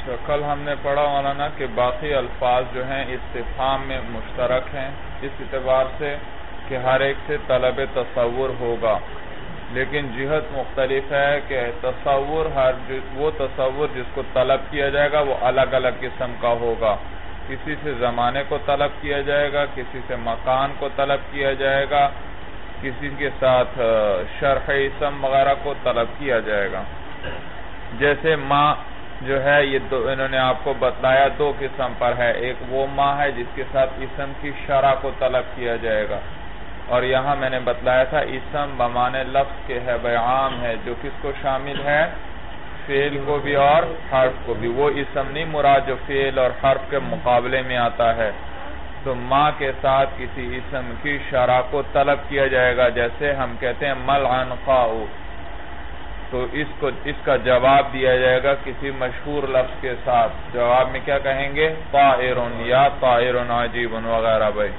اچھا کل ہم نے پڑھا مولانا کہ باقی الفاظ جو ہیں استفام میں مشترک ہیں، اس اعتبار سے کہ ہر ایک سے طلب تصور ہوگا۔ لیکن جہت مختلف ہے کہ تصور ہر وہ تصور جس کو طلب کیا جائے گا، وہ الگ الگ قسم کا ہوگا۔ کسی سے زمانے کو طلب کیا جائے گا، کسی سے مکان کو طلب کیا جائے گا، کسی کے ساتھ شرح اسم وغیرہ کو طلب کیا جائے گا۔ جیسے ماں جو ہے، یہ دو، انہوں نے آپ کو بتلایا دو قسم پر ہے۔ ایک وہ ماں ہے جس کے ساتھ اسم کی شرح کو طلب کیا جائے گا۔ اور یہاں میں نے بتلایا تھا، اسم بمانے لفظ کے ہے بیعام ہے، جو کس کو شامل ہے؟ فیل کو بھی اور حرف کو بھی۔ وہ اسم نہیں، مراد جو فیل اور حرف کے مقابلے میں آتا ہے۔ تو ماں کے ساتھ کسی اسم کی شرح کو طلب کیا جائے گا، جیسے ہم کہتے ہیں مل خاؤ تو اس کو، اس کا جواب دیا جائے گا کسی مشہور لفظ کے ساتھ۔ جواب میں کیا کہیں گے؟ طائرون یا طائرون عجیبن وغیرہ بھائی۔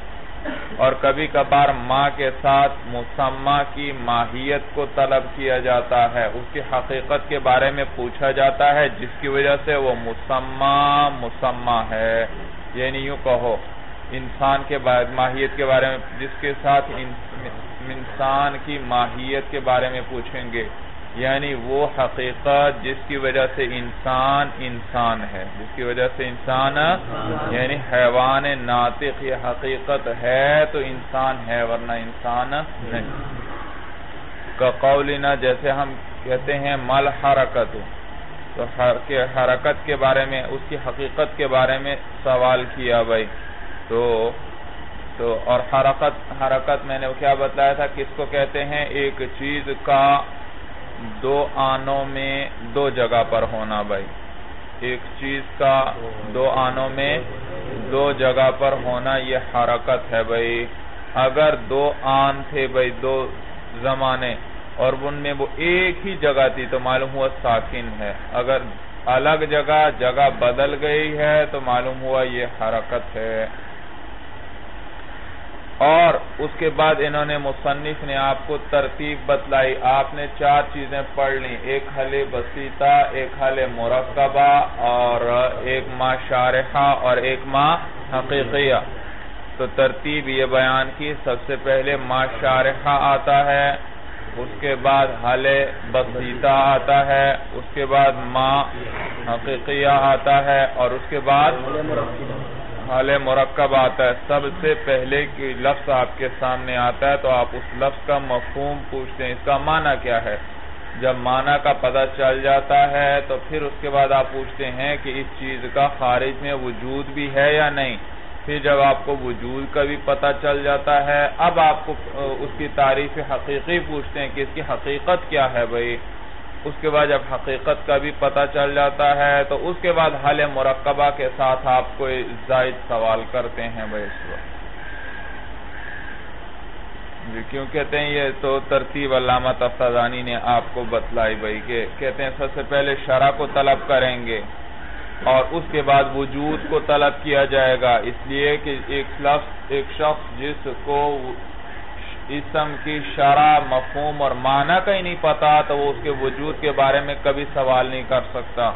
اور کبھی کبھار ماں کے ساتھ مسمہ کی ماہیت کو طلب کیا جاتا ہے۔ اس کی حقیقت کے بارے میں پوچھا جاتا ہے، جس کی وجہ سے وہ مسمہ مسمہ ہے۔ یعنی یوں کہو، انسان کے ماہیت کے بارے میں، جس کے ساتھ انسان کی ماہیت کے بارے میں پوچھیں گے۔ یعنی وہ حقیقت جس کی وجہ سے انسان انسان ہے، جس کی وجہ سے انسان یعنی حیوان ناطق یہ حقیقت ہے تو انسان ہے، ورنہ انسان نہیں۔ قولنا جیسے ہم کہتے ہیں مل حرکت، تو حرکت کے بارے میں، اس کی حقیقت کے بارے میں سوال کیا بھائی۔ تو تو اور حرکت حرکت میں نے کیا بتایا تھا، کس کو کہتے ہیں؟ ایک چیز کا دو آنوں میں دو جگہ پر ہونا بھائی۔ ایک چیز کا دو آنوں میں دو جگہ پر ہونا یہ حرکت ہے بھائی۔ اگر دو آن تھے بھائی دو زمانے اور ان میں وہ ایک ہی جگہ تھی تو معلوم ہوا ساکن ہے۔ اگر الگ جگہ جگہ بدل گئی ہے تو معلوم ہوا یہ حرکت ہے۔ اور اس کے بعد انہوں نے مصنف نے آپ کو ترتیب بتلائی۔ آپ نے چار چیزیں پڑھ لیں۔ ایک حل بسیطہ، ایک حل مرکبہ اور ایک ماں شارحہ اور ایک ماں حقیقیہ۔ تو ترتیب یہ بیان کی، سب سے پہلے ماں شارحہ آتا ہے، اس کے بعد حل بسیطہ آتا ہے، اس کے بعد ماں حقیقیہ آتا ہے اور اس کے بعد حال مرکب آتا ہے۔ سب سے پہلے کی لفظ آپ کے سامنے آتا ہے تو آپ اس لفظ کا مفہوم پوچھتے ہیں۔ اس کا معنی کیا ہے؟ جب معنی کا پتہ چل جاتا ہے تو پھر اس کے بعد آپ پوچھتے ہیں کہ اس چیز کا خارج میں وجود بھی ہے یا نہیں۔ پھر جب آپ کو وجود کا بھی پتہ چل جاتا ہے، اب آپ کو اس کی تعریف حقیقی پوچھتے ہیں کہ اس کی حقیقت کیا ہے بھائی؟ اس کے بعد جب حقیقت کا بھی پتہ چل جاتا ہے، تو اس کے بعد حل مرکبہ کے ساتھ آپ کو زائد سوال کرتے ہیں بھائی اس وقت۔ جی کیوں کہتے ہیں یہ تو ترتیب علامہ تفتانی نے آپ کو بتلائی بھائی کہ کہتے ہیں سب سے پہلے شرح کو طلب کریں گے اور اس کے بعد وجود کو طلب کیا جائے گا۔ اس لیے کہ ایک لفظ، ایک شخص جس کو اسم کی شرح مفہوم اور معنی کا ہی نہیں پتا، تو وہ اس کے وجود کے بارے میں کبھی سوال نہیں کر سکتا۔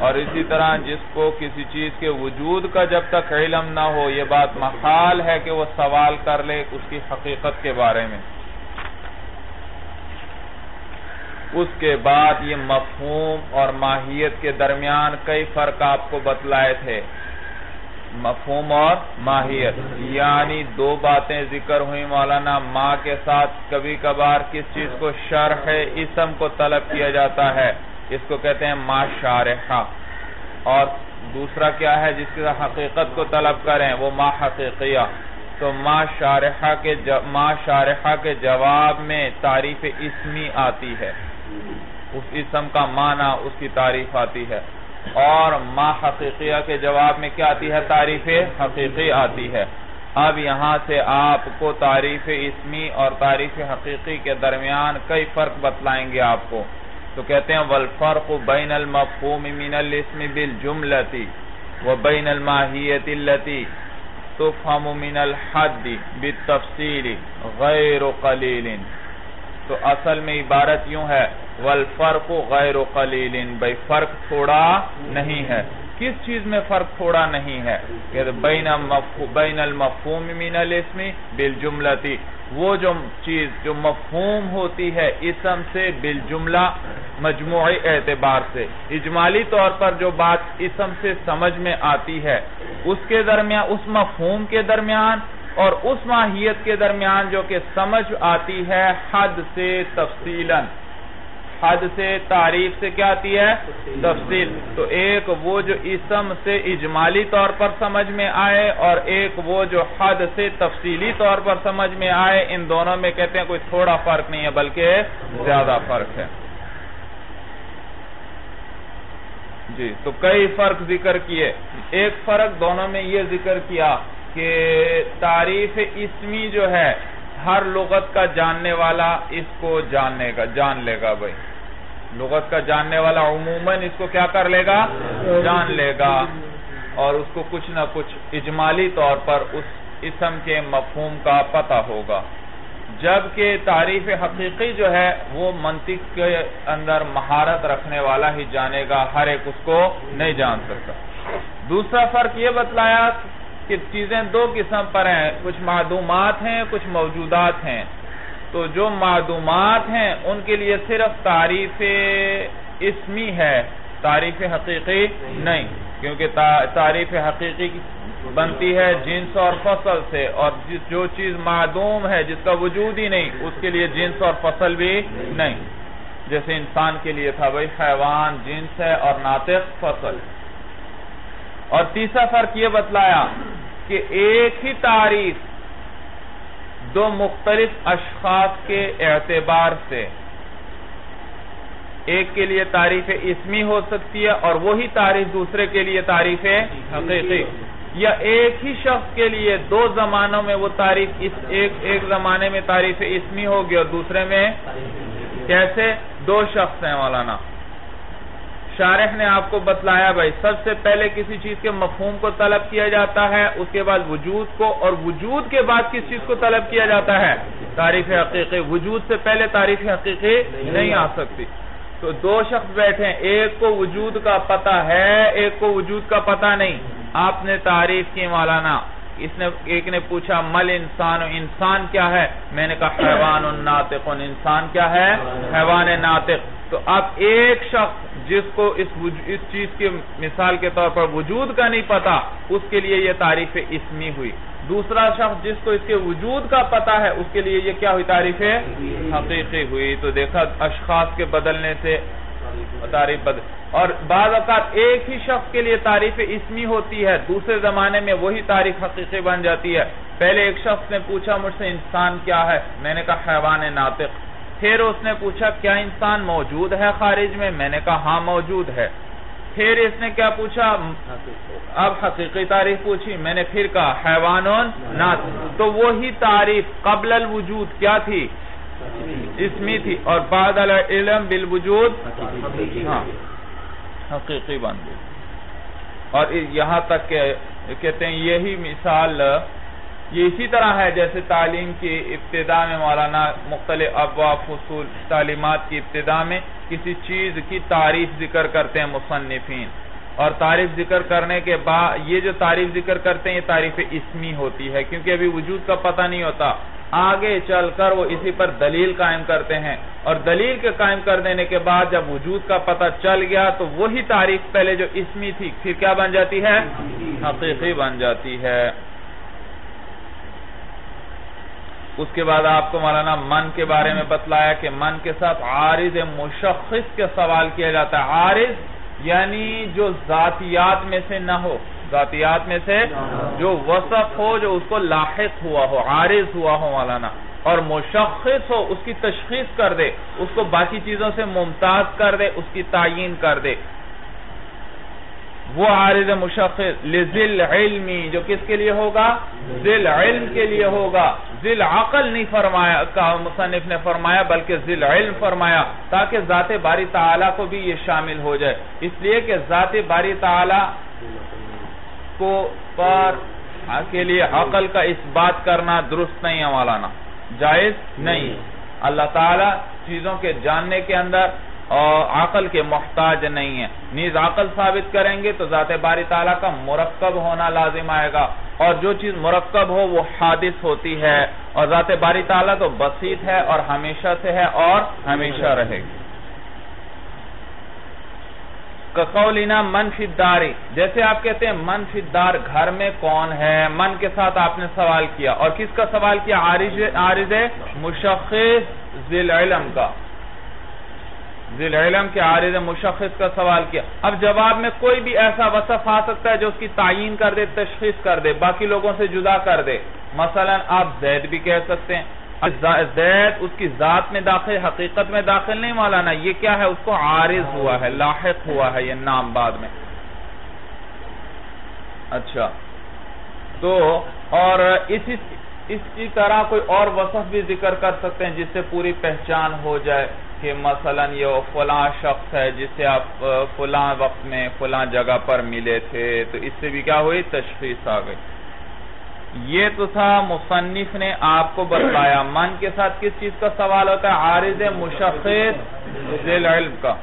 اور اسی طرح جس کو کسی چیز کے وجود کا جب تک علم نہ ہو، یہ بات محال ہے کہ وہ سوال کر لے اس کی حقیقت کے بارے میں۔ اس کے بعد یہ مفہوم اور ماہیت کے درمیان کئی فرق آپ کو بتلائے تھے۔ مفہوم اور ماہیت۔ یعنی دو باتیں ذکر ہوئی مولانا، ماں کے ساتھ کبھی کبھار کس چیز کو شرح اسم کو طلب کیا جاتا ہے، اس کو کہتے ہیں ما شارحہ۔ اور دوسرا کیا ہے، جس کی حقیقت کو طلب کریں، وہ ما حقیقیہ۔ تو ما شارحہ کے ما شارحہ کے جواب میں تعریف اسمی آتی ہے۔ اس اسم کا معنی اس کی تعریف آتی ہے۔ اور ما حقیقیہ کے جواب میں کیا آتی ہے؟ تعریف حقیقی آتی ہے۔ اب یہاں سے آپ کو تعریف اسمی اور تعریف حقیقی کے درمیان کئی فرق بتلائیں گے آپ کو۔ تو کہتے ہیں، والفرق بین المفہوم من الاسم بالجملتی وبین الماہیت اللتی تفہم من الحد بالتفصیل غیر قلیل۔ تو اصل میں عبارت یوں ہے والفرق غیر قلیل، بھئی فرق تھوڑا نہیں ہے۔ کس چیز میں فرق تھوڑا نہیں ہے؟ کہ بین المفہوم من الاسم بالجملتی۔ وہ جو چیز، جو مفہوم ہوتی ہے اسم سے بالجملہ مجموعی اعتبار سے۔ اجمالی طور پر جو بات اسم سے سمجھ میں آتی ہے، اس کے درمیان، اس مفہوم کے درمیان اور اس ماہیت کے درمیان جو کہ سمجھ آتی ہے، حد سے تفصیلاً۔ حد سے تعریف سے کیا آتی ہے؟ تفصیل۔ تو ایک وہ جو اسم سے اجمالی طور پر سمجھ میں آئے اور ایک وہ جو حد سے تفصیلی طور پر سمجھ میں آئے ان دونوں میں کہتے ہیں کوئی تھوڑا فرق نہیں ہے بلکہ زیادہ فرق ہے۔ جی تو کئی فرق ذکر کیے۔ ایک فرق دونوں میں یہ ذکر کیا کہ تعریف اسمی جو ہے ہر لغت کا جاننے والا اس کو جاننے کا جان لے گا بھائی۔ لغت کا جاننے والا عموماً اس کو کیا کر لے گا؟ جان لے گا۔ اور اس کو کچھ نہ کچھ اجمالی طور پر اس اسم کے مفہوم کا پتہ ہوگا۔ جبکہ تعریف حقیقی جو ہے، وہ منطق کے اندر مہارت رکھنے والا ہی جانے گا، ہر ایک اس کو نہیں جان سکتا۔ دوسرا فرق یہ بتلایا کہ چیزیں دو قسم پر ہیں۔ کچھ معدومات ہیں، کچھ موجودات ہیں۔ تو جو معدومات ہیں، ان کے لیے صرف تعریف اسمی ہے، تعریف حقیقی نہیں، کیونکہ تعریف حقیقی بنتی ہے جنس اور فصل سے، اور جو چیز معدوم ہے، جس کا وجود ہی نہیں، اس کے لیے جنس اور فصل بھی نہیں۔ جیسے انسان کے لیے تھا، بھائی، حیوان جنس ہے اور ناطق فصل۔ اور تیسرا فرق یہ بتلایا کہ ایک ہی تعریف دو مختلف اشخاص کے اعتبار سے۔ ایک کے لیے تعریف اسمی ہو سکتی ہے اور وہی تعریف دوسرے کے لیے تعریف حقیقی یا ایک ہی شخص کے لیے دو زمانوں میں وہ تعریف ایک زمانے میں تعریف اسمی ہوگی اور دوسرے میں۔ کیسے؟ دو شخص ہیں مولانا۔ شارح نے آپ کو بتلایا بھائی، سب سے پہلے کسی چیز کے مفہوم کو طلب کیا جاتا ہے، اس کے بعد وجود کو، اور وجود کے بعد کس چیز کو طلب کیا جاتا ہے؟ تعریف حقیقی، وجود سے پہلے تعریف حقیقی نہیں آ سکتی۔ تو دو شخص بیٹھے ہیں، ایک کو وجود کا پتہ ہے، ایک کو وجود کا پتہ نہیں۔ آپ نے تعریف کی مولانا اس نے ایک نے پوچھا، مل انسان انسان کیا ہے؟ میں نے کہا، حیوان ناطق. انسان کیا ہے؟ حیوان ناطق. تو اب ایک شخص جس کو اس چیز کے مثال کے طور پر وجود کا نہیں پتا، اس کے لیے یہ تعریف اسمی ہوئی. دوسرا شخص جس کو اس کے وجود کا پتا ہے، اس کے لیے یہ کیا ہوئی؟ تعریف حقیقی ہوئی. تو دیکھا، اشخاص کے بدلنے سے تعریف بدل اور بعض اوقات ایک ہی شخص کے لیے تعریف اسمی ہوتی ہے، دوسرے زمانے میں وہی تعریف حقیقی بن جاتی ہے۔ پہلے ایک شخص نے پوچھا، مجھ سے انسان کیا ہے؟ میں نے کہا، حیوان ناطق. پھر اس نے پوچھا، کیا انسان موجود ہے خارج میں؟ میں نے کہا ہاں موجود ہے. پھر اس نے کیا پوچھا؟ اب حقیقی تعریف پوچھی۔ میں نے پھر کہا حیوانون نات تو وہی تعریف قبل الوجود کیا تھی؟ اسمی تھی اور بعد العلم بالوجود ہاں حقیقی بن گئی۔ اور یہاں تک کہتے ہیں یہی مثال یہ اسی طرح ہے جیسے تعلیم کی ابتدا میں مولانا مختلف ابوا فصول تعلیمات کی ابتدا میں کسی چیز کی تعریف ذکر کرتے ہیں مصنفین۔ اور تعریف ذکر کرنے کے بعد، یہ جو تعریف ذکر کرتے ہیں، یہ تعریف اسمی ہوتی ہے، کیونکہ ابھی وجود کا پتہ نہیں ہوتا۔ آگے چل کر وہ اسی پر دلیل قائم کرتے ہیں۔ اور دلیل کے قائم کر دینے کے بعد جب وجود کا پتہ چل گیا تو وہی تعریف پہلے جو اسمی تھی، پھر کیا بن جاتی ہے؟ حقیقی بن جاتی ہے۔ اس کے بعد آپ کو مولانا من کے بارے میں بتلایا کہ من کے ساتھ عارض مشخص کے سوال کیا جاتا ہے۔ عارض یعنی جو ذاتیات میں سے نہ ہو۔ ذاتیات میں سے جو وصف ہو، جو اس کو لاحق ہوا ہو، عارض ہوا ہو مولانا، اور مشخص ہو، اس کی تشخیص کر دے، اس کو باقی چیزوں سے ممتاز کر دے، اس کی تعین کر دے۔ وہ عارض مشخص، لذل علمی جو کس کے لیے ہوگا؟ ذل علم کے لیے ہوگا۔ ذل عقل نہیں فرمایا مصنف نے فرمایا، بلکہ ذل علم فرمایا، تاکہ ذات باری تعالیٰ کو بھی یہ شامل ہو جائے۔ اس لیے کہ ذات باری تعالیٰ کو پر کے لیے عقل کا اس بات کرنا درست نہیں ہے مولانا۔ جائز نہیں۔ اللہ تعالیٰ چیزوں کے جاننے کے اندر عقل کے محتاج نہیں ہے۔ نیز عقل ثابت کریں گے تو ذات باری تعالیٰ کا مرکب ہونا لازم آئے گا۔ اور جو چیز مرکب ہو وہ حادث ہوتی ہے۔ اور ذات باری تعالیٰ تو بسیط ہے اور ہمیشہ سے ہے اور ہمیشہ رہے گی۔ قولینا من داری جیسے آپ کہتے ہیں من دار گھر میں کون ہے؟ من کے ساتھ آپ نے سوال کیا۔ اور کس کا سوال کیا؟ عارض مشخص ذیل علم کا۔ ذیل علم کے عارض مشخص کا سوال کیا۔ اب جواب میں کوئی بھی ایسا وصف آ سکتا ہے جو اس کی تعین کر دے، تشخیص کر دے، باقی لوگوں سے جدا کر دے۔ مثلا آپ زید بھی کہہ سکتے ہیں۔ زید اس کی ذات میں داخل، حقیقت میں داخل نہیں مولانا یہ کیا ہے، اس کو عارض ہوا ہے، لاحق ہوا ہے، یہ نام بعد میں۔ اچھا۔ تو، اور اسی اس کی طرح کوئی اور وصف بھی ذکر کر سکتے ہیں، جس سے پوری پہچان ہو جائے کہ مثلا یہ فلاں شخص ہے جس سے آپ، فلاں وقت میں، فلاں جگہ پر ملے تھے۔ تو اس سے بھی کیا ہوئی؟ تشخیص آ گئی۔ یہ تو تھا مصنف نے آپ کو بتلایا۔ من کے ساتھ کس چیز کا سوال ہوتا ہے؟ عارض مشخص علم کا۔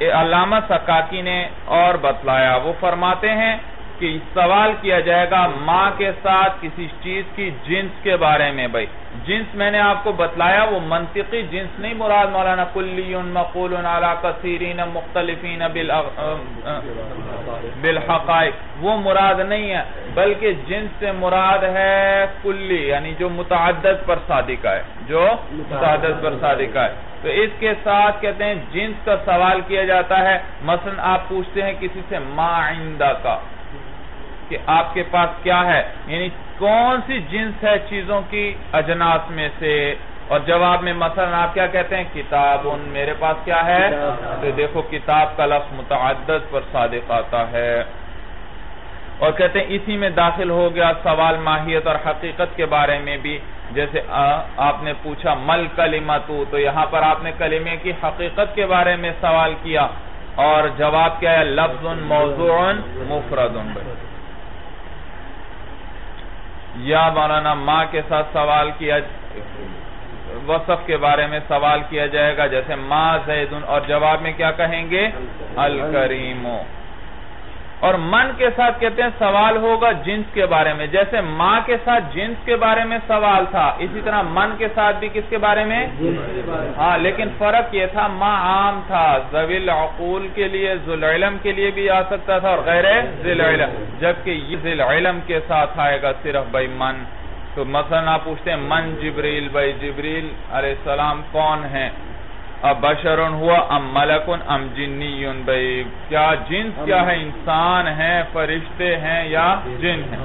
علامہ سکاکی نے اور بتلایا۔ وہ فرماتے ہیں کہ سوال کیا جائے گا ماں کے ساتھ کسی چیز کی جنس کے بارے میں بھائی۔ جنس میں نے آپ کو بتلایا، وہ منطقی جنس نہیں، مراد مولانا کلی مقول علی کثیرین مختلفین بالحقائق۔ وہ مراد نہیں ہے، بلکہ جنس سے مراد ہے کلی یعنی جو متعدد پر صادقہ ہے، جو متعدد پر صادقہ ہے۔ تو اس کے ساتھ کہتے ہیں، جنس کا سوال کیا جاتا ہے۔ مثلا آپ پوچھتے ہیں کسی سے، ما عندہ کا کہ آپ کے پاس کیا ہے؟ یعنی کون سی جنس ہے چیزوں کی اجناس میں سے؟ اور جواب میں مثلا آپ کیا کہتے ہیں؟ کتاب ان میرے پاس کیا ہے؟ تو دیکھو، کتاب کا لفظ متعدد پر صادق آتا ہے۔ اور کہتے ہیں، اسی میں داخل ہو گیا سوال ماہیت اور حقیقت کے بارے میں بھی۔ جیسے آپ نے پوچھا، مل کلمتو، تو یہاں پر آپ نے کلمے کی حقیقت کے بارے میں سوال کیا۔ اور جواب کیا ہے؟ لفظ موضوع مفرد۔ یا مولانا ماں کے ساتھ سوال کیا وصف کے بارے میں سوال کیا جائے گا، جیسے ماں زیدن اور جواب میں کیا کہیں گے؟ الکریمو۔ اور من کے ساتھ کہتے ہیں سوال ہوگا جنس کے بارے میں۔ جیسے ماں کے ساتھ جنس کے بارے میں سوال تھا اسی طرح من کے ساتھ بھی کس کے بارے میں؟ ہاں لیکن فرق یہ تھا ماں عام تھا زویل عقول کے لیے ذوالعلم کے لیے بھی آ سکتا تھا اور غیر علم جبکہ یہ علم کے ساتھ آئے گا صرف بھائی من۔ تو مثلا آپ پوچھتے ہیں من جبریل بھائی جبریل علیہ السلام کون ہیں؟ اب بشرن ہوا ام ملکن ام جنیون بھئی کیا جنس کیا ہے؟ انسان ہیں فرشتے ہیں یا جن ہیں؟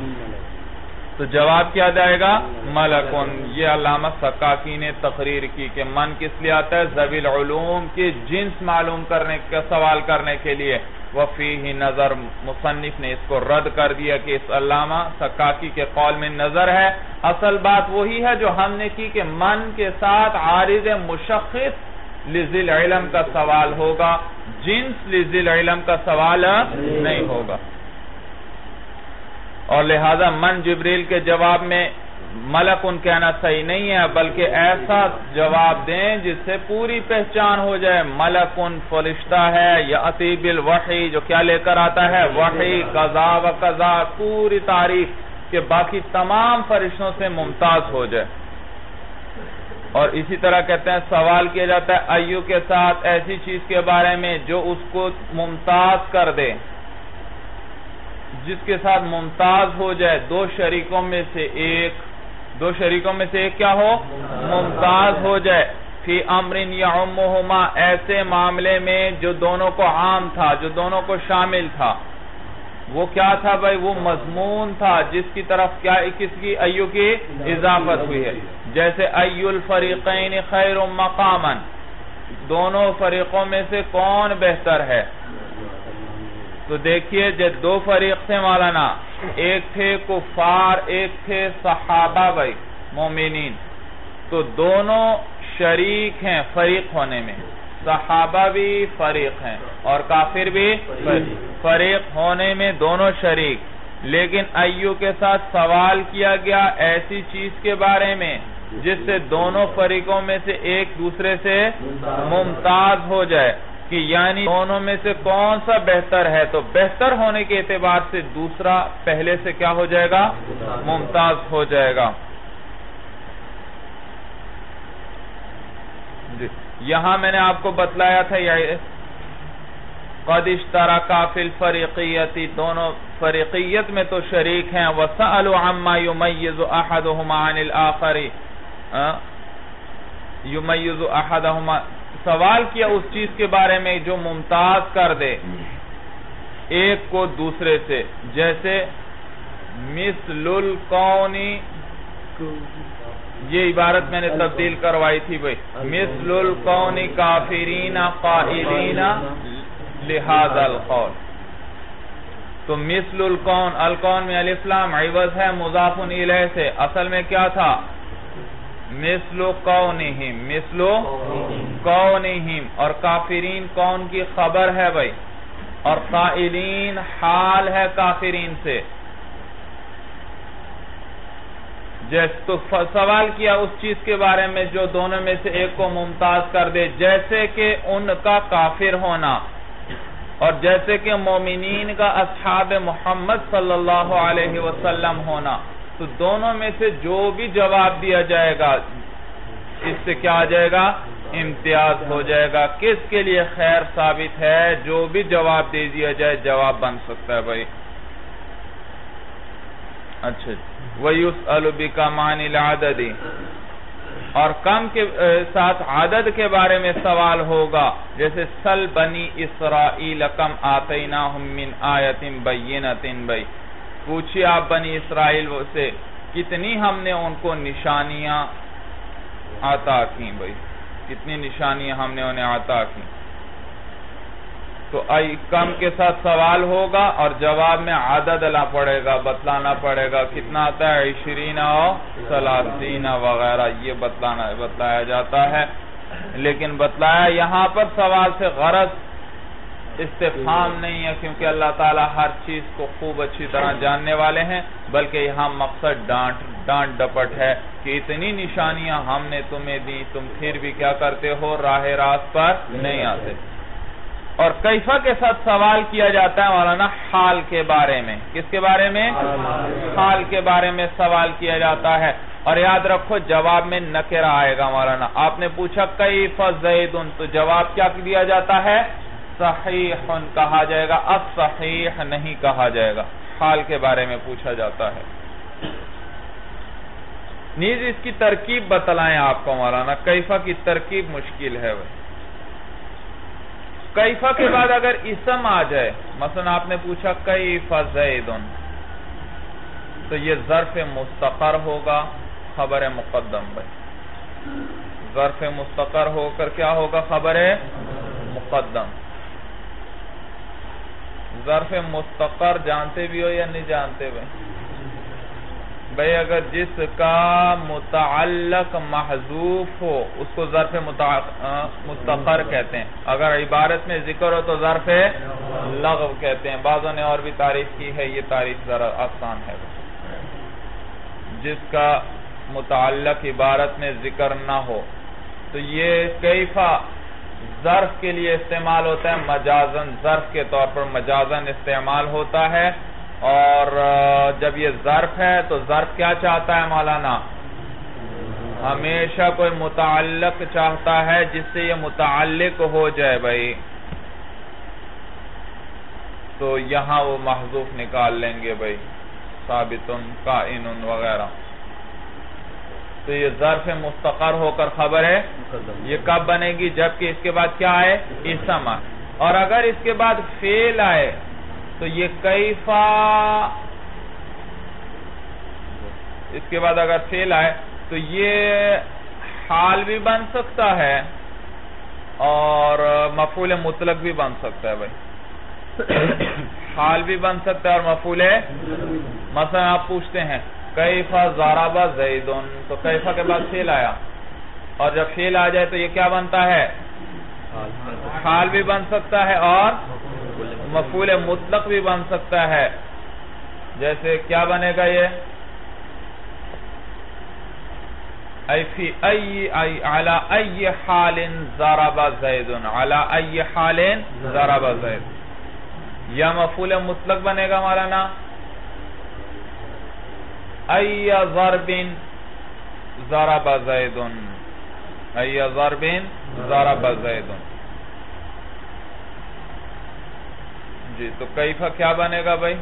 تو جواب کیا جائے گا؟ ملکن یہ علامہ سکاکی نے تقریر کی کہ من کس لیے آتا ہے؟ زویل علوم کی جنس معلوم کرنے کا سوال کرنے کے لیے۔ وفیہ نظر مصنف نے اس کو رد کر دیا کہ اس علامہ سکاکی کے قول میں نظر ہے۔ اصل بات وہی ہے جو ہم نے کی کہ من کے ساتھ عارض مشخص لزل علم کا سوال ہوگا۔ جنس لزل علم کا سوال نہیں ہوگا۔ اور لہذا من جبریل کے جواب میں ملک ان کہنا صحیح نہیں ہے، بلکہ ایسا جواب دیں جس سے پوری پہچان ہو جائے۔ ملک ان فرشتہ ہے، یا عطیب الوحی جو کیا لے کر آتا ہے۔ وحی، قضا و قضا، پوری تاریخ کہ باقی تمام فرشتوں سے ممتاز ہو جائے۔ اور اسی طرح کہتے ہیں، سوال کیا جاتا ہے، ایو کے ساتھ ایسی چیز کے بارے میں جو اس کو ممتاز کر دے۔ جس کے ساتھ ممتاز ہو جائے، دو شریکوں میں سے ایک، دو شریکوں میں سے ایک کیا ہو؟ ممتاز ہو جائے۔ فی امرن یا ایسے معاملے میں جو دونوں کو عام تھا، جو دونوں کو شامل تھا۔ وہ کیا تھا بھائی؟ وہ مضمون تھا، جس کی طرف کیا، کس کی؟ ایو کی اضافت ہوئی ہے۔ جیسے ایو الفریقین خیر مقاما۔ دونوں فریقوں میں سے کون بہتر ہے؟ تو دیکھیے جب دو فریق تھے مولانا۔ ایک تھے کفار، ایک تھے صحابہ بھائی، مومنین۔ تو دونوں شریک ہیں فریق ہونے میں۔ صحابہ بھی فریق ہیں اور کافر بھی فریق. ہونے میں دونوں شریک لیکن ایو کے ساتھ سوال کیا گیا ایسی چیز کے بارے میں جس سے دونوں فریقوں میں سے ایک دوسرے سے ممتاز ہو جائے کہ یعنی دونوں میں سے کون سا بہتر ہے تو بہتر ہونے کے اعتبار سے دوسرا پہلے سے کیا ہو جائے گا؟ ممتاز ہو جائے گا۔ جی۔ یہاں میں نے آپ کو بتلایا تھا قد اشترکا فی الفریقیتی، دونوں فریقیت میں تو شریک ہیں۔ وَسَأَلُوا عَمَّا يُمَيِّزُ أَحَدُهُمَا عَنِ الْآخَرِ يُمَيِّزُ أَحَدَهُمَا سوال کیا اس چیز کے بارے میں جو ممتاز کر دے۔ ایک کو دوسرے سے، جیسے مثل القونی یہ عبارت میں نے تبدیل کروائی تھی بھئی مثل القونی کافرین قائلین لہذا القول۔ تو مثل القون القون میں الاسلام عوض ہے، مضافن علیہ سے۔ اصل میں کیا تھا؟ مثل قونہم مثل قونہم۔ اور کافرین کون کی خبر ہے بھائی؟ اور قائلین حال ہے کافرین سے۔ جیسے تو سوال کیا اس چیز کے بارے میں جو دونوں میں سے ایک کو ممتاز کر دے، جیسے کہ ان کا کافر ہونا اور جیسے کہ مومنین کا اصحاب محمد صلی اللہ علیہ وسلم ہونا، تو دونوں میں سے جو بھی جواب دیا جائے گا، اس سے کیا آ جائے گا؟ امتیاز ہو جائے گا۔ کس کے لیے خیر ثابت ہے؟ جو بھی جواب دے دیا جائے، جواب بن سکتا ہے بھائی۔ اچھا جی۔ وَيُسْأَلُ بِكَمَانِ الْعَدَدِ۔ اور کم کے ساتھ عدد کے بارے میں سوال ہوگا، جیسے، سل بنی اسرائیل کم آتیناہم من آیت بینت بی پوچھئے آپ بنی اسرائیل سے، کتنی ہم نے ان کو نشانیاں آتا کی بھائی، کتنی نشانیاں ہم نے انہیں آتا کی تو کم کے ساتھ سوال ہوگا اور جواب میں عدد لا پڑے گا، بتلانا پڑے گا، کتنا آتا ہے؟ عشرین و سلاسین وغیرہ، یہ بتلانا، بتلایا جاتا ہے۔ لیکن بتلایا یہاں پر سوال سے غرض استفام نہیں ہے، کیونکہ اللہ تعالی ہر چیز کو خوب اچھی طرح جاننے والے ہیں، بلکہ یہاں مقصد ڈانٹ ڈانٹ ڈپٹ ہے کہ اتنی نشانیاں ہم نے تمہیں دی تم پھر بھی کیا کرتے ہو؟ راہ راست پر نہیں آتے۔ اور کیفہ کے ساتھ سوال کیا جاتا ہے مولانا، حال کے بارے میں۔ کس کے بارے میں؟ حال کے بارے میں سوال کیا جاتا ہے۔ اور یاد رکھو، جواب میں نکر آئے گا مولانا۔ آپ نے پوچھا، کیف زیدن؟ تو جواب کیا دیا جاتا ہے؟ صحیح کہا جائے گا۔ اب صحیح نہیں کہا جائے گا۔ حال کے بارے میں پوچھا جاتا ہے۔ نیز اس کی ترکیب بتلائیں آپ کو مولانا کیفہ کی ترکیب مشکل ہے۔ وہ کیفہ کے بعد اگر اسم آ جائے، مثلا آپ نے پوچھا کیفہ زیدن، تو یہ ظرف مستقر ہوگا، خبر مقدم بھائی ظرف مستقر ہو کر کیا ہوگا؟ خبر مقدم۔ ظرف مستقر جانتے بھی ہو یا نہیں جانتے بھائی بھئی اگر جس کا متعلق محضوف ہو، اس کو ظرف مستقر کہتے ہیں۔ اگر عبارت میں ذکر ہو تو ظرف لغو کہتے ہیں۔ بعضوں نے اور بھی تعریف کی ہے، یہ تعریف ذرا آسان ہے۔ جس کا متعلق عبارت میں ذکر نہ ہو، تو یہ کیفہ ظرف کے لیے استعمال ہوتا ہے۔ مجازن ظرف کے طور پر مجازن استعمال ہوتا ہے۔ اور جب یہ ظرف ہے تو ظرف کیا چاہتا ہے مولانا؟ ہمیشہ کوئی متعلق چاہتا ہے جس سے یہ متعلق ہو جائے بھائی۔ تو یہاں وہ محضوف نکال لیں گے بھائی ثابتن کائنن وغیرہ۔ تو یہ ظرف مستقر ہو کر خبر ہے۔ یہ کب بنے گی؟ جبکہ اس کے بعد کیا آئے؟ اسم آئے اور اگر اس کے بعد فیل آئے تو یہ کیفا اس کے بعد اگر فیل آئے تو یہ حال بھی بن سکتا ہے اور مفول مطلق بھی بن سکتا ہے بھائی۔ حال بھی بن سکتا ہے اور مفول مثلا آپ پوچھتے ہیں، کیفا زارابا زیدن؟ تو کیفا کے بعد فیل آیا۔ اور جب فیل آ جائے تو یہ کیا بنتا ہے؟ حال بھی بن سکتا ہے اور مفول مطلق بھی بن سکتا ہے. جیسے کیا بنے گا یہ؟ ای فی ای ای علا ای حال ضرب زید علا ای حال ضرب زید. یا مفعول مطلق بنے گا مولانا؟ ای ضرب ضرب زید، ای ضرب ضرب زید. جی تو کیفہ کیا بنے گا بھائی؟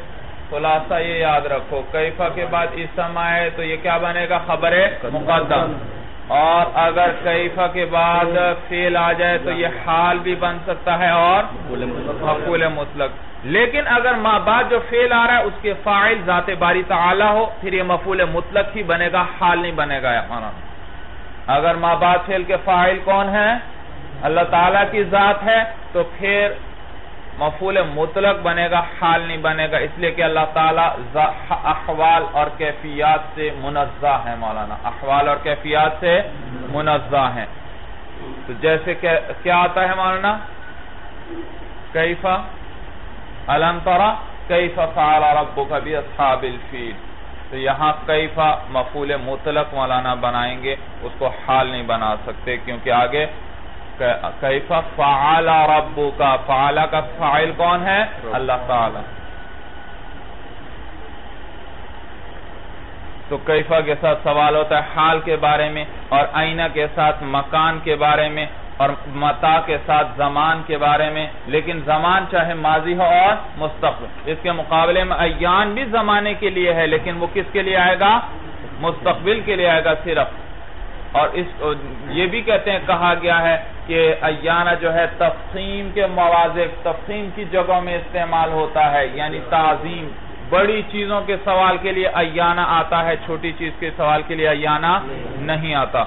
خلاصہ یہ یاد رکھو، کیفہ کے بعد اسم آئے تو یہ کیا بنے گا؟ خبر مقدم۔ اور اگر کیفہ کے بعد فیل آ جائے تو یہ حال بھی بن سکتا ہے اور مفعول مطلق۔ لیکن اگر ما بعد جو فیل آ رہا ہے، اس کے فائل ذات باری تعالی ہو، پھر یہ مفعول مطلق ہی بنے گا، حال نہیں بنے گا اگر ما بعد فیل کے فائل کون ہیں؟ اللہ تعالیٰ کی ذات ہے، تو پھر مفعول مطلق بنے گا، حال نہیں بنے گا، اس لیے کہ اللہ تعالیٰ احوال اور کیفیات سے منزہ ہے مولانا۔ احوال اور کیفیات سے منزہ ہیں۔ تو جیسے کیا آتا ہے مولانا؟ کیفا؟ علم ترا؟ کیفا فعال ربک بھی اصحاب الفیل۔ تو یہاں کیفا مفعول مطلق مولانا بنائیں گے، اس کو حال نہیں بنا سکتے، کیونکہ آگے کیف فعال ربو کا فعال کا فائل کون ہے؟ اللہ تعالی۔ تو کیفہ کے ساتھ سوال ہوتا ہے؟ حال کے بارے میں اور آئینہ کے ساتھ مکان کے بارے میں اور متا کے ساتھ زمان کے بارے میں۔ لیکن زمان چاہے ماضی ہو اور مستقبل۔ اس کے مقابلے میں ایان بھی زمانے کے لیے ہے لیکن وہ کس کے لیے آئے گا؟ مستقبل کے لیے آئے گا صرف۔ اور اس یہ بھی کہتے ہیں، کہا گیا ہے کہ ایانہ جو ہے تفخیم کے موازق تفخیم کی جگہوں میں استعمال ہوتا ہے یعنی تعظیم۔ بڑی چیزوں کے سوال کے لیے ایانہ آتا ہے، چھوٹی چیز کے سوال کے لیے ایانہ نہیں آتا۔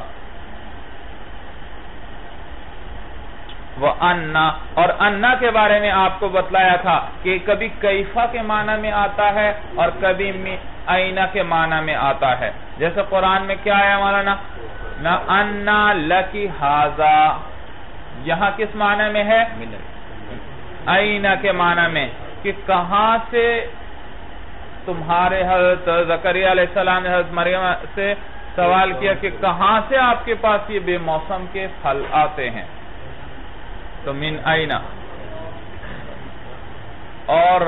وہ انا اور انا کے بارے میں آپ کو بتلایا تھا کہ کبھی کیفہ کے معنی میں آتا ہے اور کبھی آئینہ کے معنی میں آتا ہے۔ جیسے قرآن میں کیا ہے مولانا؟ نہ انا لکی حاضا۔ یہاں کس معنی میں ہے؟ آئینہ کے معنی میں کہ کہاں سے تمہارے حضرت زکریہ علیہ السلام نے حضرت مریم سے سوال کیا کہ کہاں سے آپ کے پاس یہ بے موسم کے پھل آتے ہیں؟ تو من آئینہ اور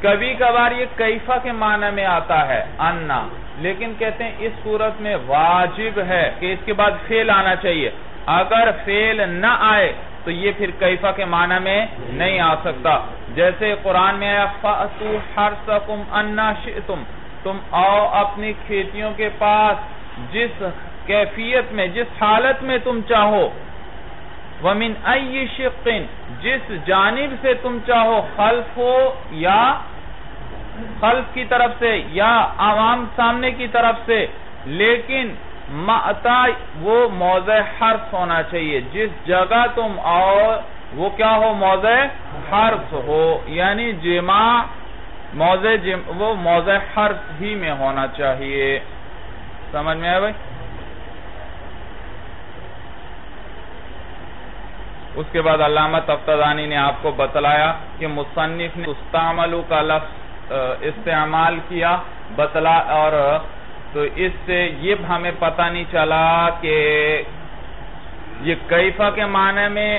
کبھی کبھار یہ کیفہ کے معنی میں آتا ہے، انا۔ لیکن کہتے ہیں اس صورت میں واجب ہے کہ اس کے بعد فیل آنا چاہیے۔ اگر فیل نہ آئے تو یہ پھر کیفہ کے معنی میں نہیں آ سکتا۔ جیسے قرآن میں آیا فَأْتُو حَرْسَكُمْ أَنَّا شِئْتُمْ تم آؤ اپنی کھیتیوں کے پاس جس کیفیت میں، جس حالت میں تم چاہو۔ وَمِنْ أَيِّ شِقٍ، جس جانب سے تم چاہو خلف ہو یا خلف کی طرف سے یا عوام سامنے کی طرف سے، لیکن ماتا وہ موضع حرف ہونا چاہیے۔ جس جگہ تم آؤ، وہ کیا ہو؟ موضع حرف ہو۔ یعنی جمع، موضع وہ موضع حرف ہی میں ہونا چاہیے۔ سمجھ میں آئے بھائی؟ اس کے بعد علامہ تفتدانی نے آپ کو بتلایا کہ مصنف نے استعملو کا لفظ استعمال کیا، بتلا، اور تو اس سے یہ ہمیں پتہ نہیں چلا کہ یہ کیفہ کے معنی میں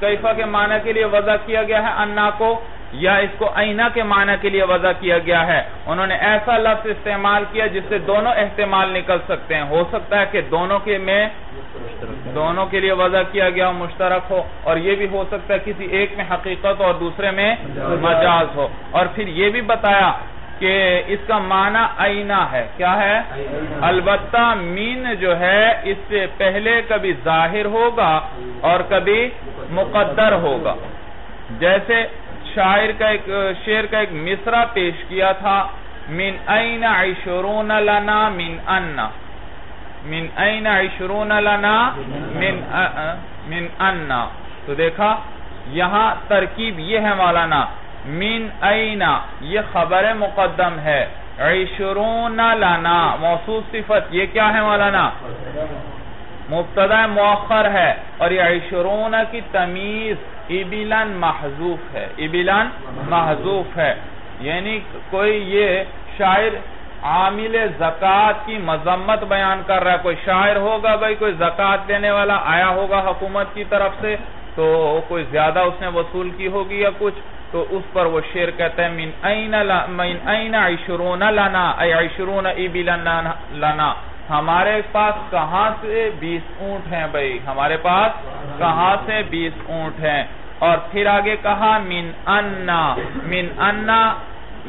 کیفہ کے معنی کے لیے وضع کیا گیا ہے انا کو۔ یا اس کو اینہ کے معنی کے لیے وضع کیا گیا ہے۔ انہوں نے ایسا لفظ استعمال کیا جس سے دونوں احتمال نکل سکتے ہیں۔ ہو سکتا ہے کہ دونوں کے میں دونوں کے لیے وضع کیا گیا مشترک ہو، اور یہ بھی ہو سکتا ہے کسی ایک میں حقیقت اور دوسرے میں مجاز ہو۔ اور پھر یہ بھی بتایا کہ اس کا معنی آئینہ ہے۔ کیا ہے؟ البتہ مین جو ہے، اس سے پہلے کبھی ظاہر ہوگا اور کبھی مقدر ہوگا۔ جیسے شاعر کا ایک، شعر کا ایک مصرہ پیش کیا تھا، من این عشرون لنا من انا من این عشرون لنا من انا تو دیکھا، یہاں ترکیب یہ ہے مولانا، من اینا یہ خبر مقدم ہے، عشرون لنا موصوص صفت یہ کیا ہے مولانا؟ مبتدا مؤخر ہے اور یہ عشرون کی تمیز ابلن محضوف ہے، ابلن محضوف ہے۔ یعنی کوئی یہ شاعر عامل زکاة کی مذمت بیان کر رہا ہے، کوئی شاعر ہوگا بھائی، کوئی زکاة دینے والا آیا ہوگا حکومت کی طرف سے، تو کوئی زیادہ اس نے وصول کی ہوگی یا کچھ، تو اس پر وہ شیر کہتے ہیں، من این عشرون لنا، ای عشرون ایبیلن لنا ہمارے پاس کہاں سے بیس اونٹ ہیں بھائی؟ ہمارے پاس کہاں سے بیس اونٹ ہیں؟ اور پھر آگے کہا، من انا من انا،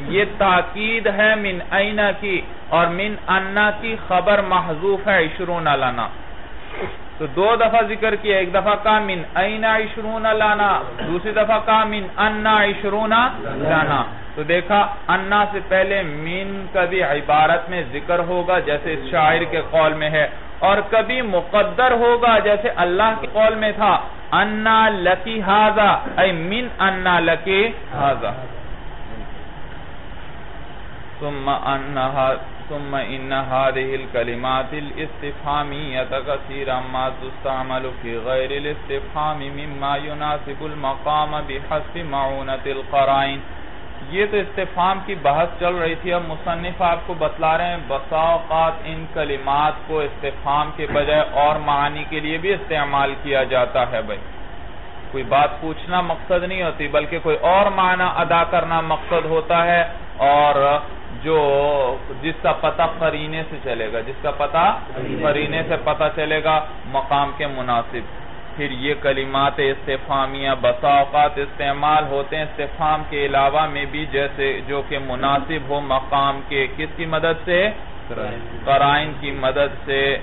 یہ تاکید ہے من اینا کی، اور من انا کی خبر محضوف ہے عشرون لنا تو دو دفعہ ذکر کیا، ایک دفعہ کا من اینا عشرون لانا، دوسری دفعہ کا من انا عشرون لانا۔ تو دیکھا انا سے پہلے من کبھی عبارت میں ذکر ہوگا، جیسے اس شاعر کے قول میں ہے۔ اور کبھی مقدر ہوگا، جیسے اللہ کے قول میں تھا انا لکی حاضا اے من انا لکی حاضا ثم انہا ثم ان هذه الكلمات الاستفهامية كثيرا ما تستعمل في غير الاستفهام مما يناسب المقام بحسب معونة القرائن۔ یہ تو استفہام کی بحث چل رہی تھی، اب مصنف آپ کو بتلا رہے ہیں بسا اوقات ان کلمات کو استفہام کے بجائے اور معنی کے لیے بھی استعمال کیا جاتا ہے بھائی۔ کوئی بات پوچھنا مقصد نہیں ہوتی، بلکہ کوئی اور معنی ادا کرنا مقصد ہوتا ہے اور جو جس کا پتہ قرینے سے چلے گا، جس کا پتہ قرینے سے پتہ چلے گا، مقام کے مناسب۔ پھر یہ کلمات استفامیہ بسا اوقات استعمال ہوتے ہیں۔ استفام کے علاوہ میں بھی جیسے جو کہ مناسب ہو، مقام کے کس کی مدد سے؟ قرائن کی مدد سے۔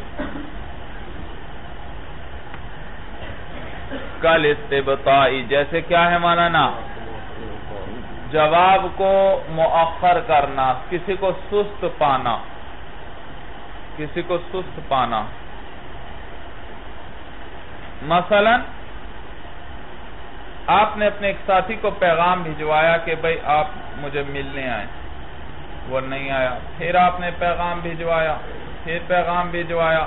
کل استبتائی، جیسے کیا ہے مانا نا جواب کو مؤخر کرنا، کسی کو سست پانا، کسی کو سست پانا۔ مثلا، آپ نے اپنے ایک ساتھی کو پیغام بھیجوایا کہ بھئی آپ مجھے ملنے آئیں وہ نہیں آیا۔ پھر آپ نے پیغام بھیجوایا پھر پیغام بھیجوایا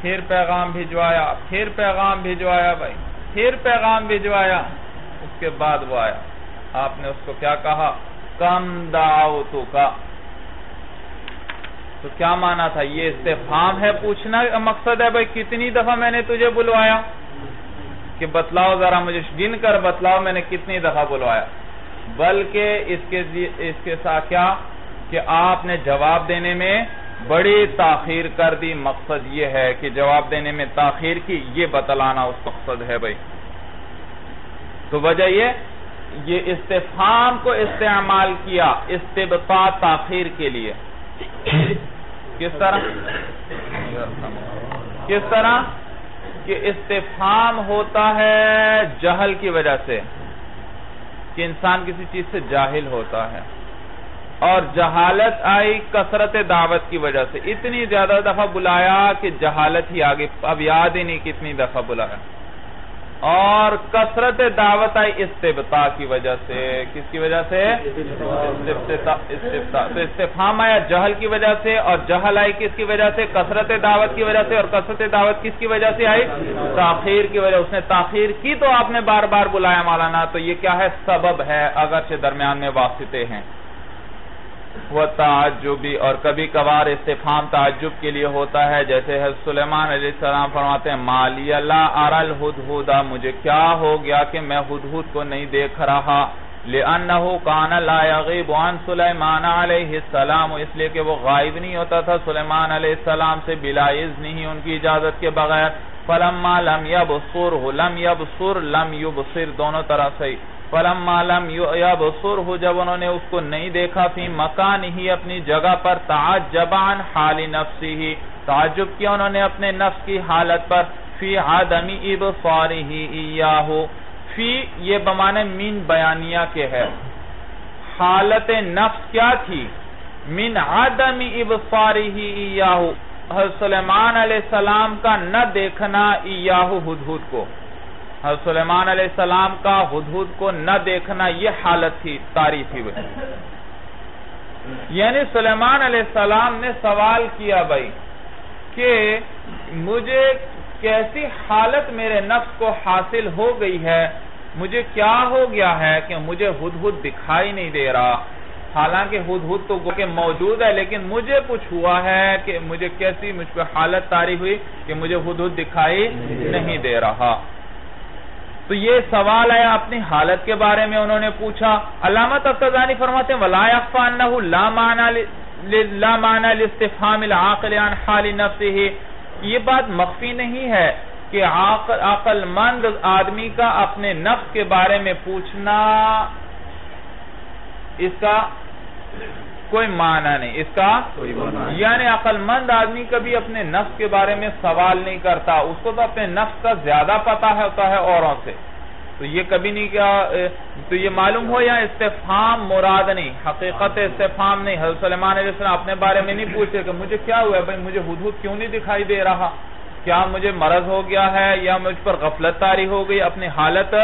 پھر پیغام بھیجوایا پھر پیغام بھیجوایا بھائی، پھر پیغام بھیجوایا اس کے بعد وہ آیا۔ آپ نے اس کو کیا کہا؟ کم دعوتو کا تو کیا مانا تھا؟ یہ استفام ہے، پوچھنا مقصد ہے، بھائی کتنی دفعہ میں نے تجھے بلوایا؟ کہ بتلاؤ ذرا مجھے، گن کر بتلاؤ میں نے کتنی دفعہ بلوایا۔ بلکہ اس کے ساتھ کیا؟ کہ آپ نے جواب دینے میں بڑی تاخیر کر دی۔ مقصد یہ ہے کہ جواب دینے میں تاخیر کی، یہ بتلانا اس مقصد ہے، بھائی۔ تو وجہ یہ یہ استفام کو استعمال کیا استبتا تاخیر کے لیے۔ کس طرح؟ کس طرح؟ کہ استفام ہوتا ہے جہل کی وجہ سے، کہ انسان کسی چیز سے جاہل ہوتا ہے۔ اور جہالت آئی کثرت دعوت کی وجہ سے۔ اتنی زیادہ دفعہ بلایا کہ جہالت ہی آگے، اب یاد ہی نہیں کتنی دفعہ بلایا۔ اور کثرت دعوت آئی استبتا کی وجہ سے۔ کس کی وجہ سے؟ تو استفام آیا جہل کی وجہ سے اور جہل آئی کس کی وجہ سے؟ کثرت دعوت کی وجہ سے اور کثرت دعوت کس کی وجہ سے آئی؟ تاخیر کی وجہ اس نے تاخیر کی تو آپ نے بار بار بلایا مولانا، تو یہ کیا ہے؟ سبب ہے، اگرچہ درمیان میں واسطے ہیں۔ وہ تعجبی اور کبھی کبھار استفام تعجب کے لیے ہوتا ہے، جیسے حضرت سلیمان علیہ السلام فرماتے ہیں، مالی اللہ ارل ہدہدا مجھے کیا ہو گیا کہ میں ہدہد کو نہیں دیکھ رہا؟ لِأَنَّهُ كَانَ لَا يَغِيبُ عَنْ سُلَيْمَانَ عَلَيْهِ السَّلَامُ، اس لیے کہ وہ غائب نہیں ہوتا تھا سلیمان علیہ السلام سے، بلا اذن ہی ان کی اجازت کے بغیر۔ فَلَمَّا لَمْ يَبْصُرْهُ لَمْ يَبْصُرْ لَمْ يُبْصِرْ دونوں طرح سے۔ فلما لم يبصره جب انہوں نے اس کو نہیں دیکھا، فی مکان ہی اپنی جگہ پر تعجبان حال نفسی ہی تعجب کیا انہوں نے اپنے نفس کی حالت پر، فی عدمی ابصاره ایاہو فی یہ بمانے من بیانیہ کے ہے۔ حالت نفس کیا تھی؟ من عدم ابصاره ایاہو حضرت سلیمان علیہ السلام کا نہ دیکھنا ایاہو حدود کو۔ حضرت سلیمان علیہ السلام کا حدود کو نہ دیکھنا یہ حالت تھی تاریخی ہوئی یعنی سلیمان علیہ السلام نے سوال کیا بھائی کہ مجھے کیسی حالت میرے نفس کو حاصل ہو گئی ہے؟ مجھے کیا ہو گیا ہے کہ مجھے حدود دکھائی نہیں دے رہا؟ حالانکہ ہد تو کہ موجود ہے، لیکن مجھے کچھ ہوا ہے کہ مجھے کیسی مجھ پہ حالت تاری ہوئی کہ مجھے ہد ہد دکھائی نہیں دے رہا۔ تو یہ سوال ہے اپنی حالت کے بارے میں انہوں نے پوچھا۔ علامت افتزانی فرماتے ہیں، وَلَا يَخْفَى أَنَّهُ لَا مَعْنَى لِسْتِفْحَامِ الْعَاقِلِ عَنْ حَالِ نَفْسِهِ یہ بات مخفی نہیں ہے کہ عقل مند آدمی کا اپنے نفس کے بارے میں پوچھنا اس کا کوئی معنی نہیں۔ اس کا یعنی عقل مند آدمی کبھی اپنے نفس کے بارے میں سوال نہیں کرتا۔ اس کو تو اپنے نفس کا زیادہ پتا ہوتا ہے اوروں سے۔ تو یہ کبھی نہیں کیا تو یہ معلوم ہو یا استفام مراد نہیں؟ حقیقت استفام نہیں۔ حضرت سلیمان علیہ السلام اپنے بارے میں نہیں پوچھتے کہ مجھے کیا ہوا ہے؟ بھائی مجھے حدود کیوں نہیں دکھائی دے رہا؟ کیا مجھے مرض ہو گیا ہے یا مجھ پر غفلت تاری ہو گئی؟ اپنی حالت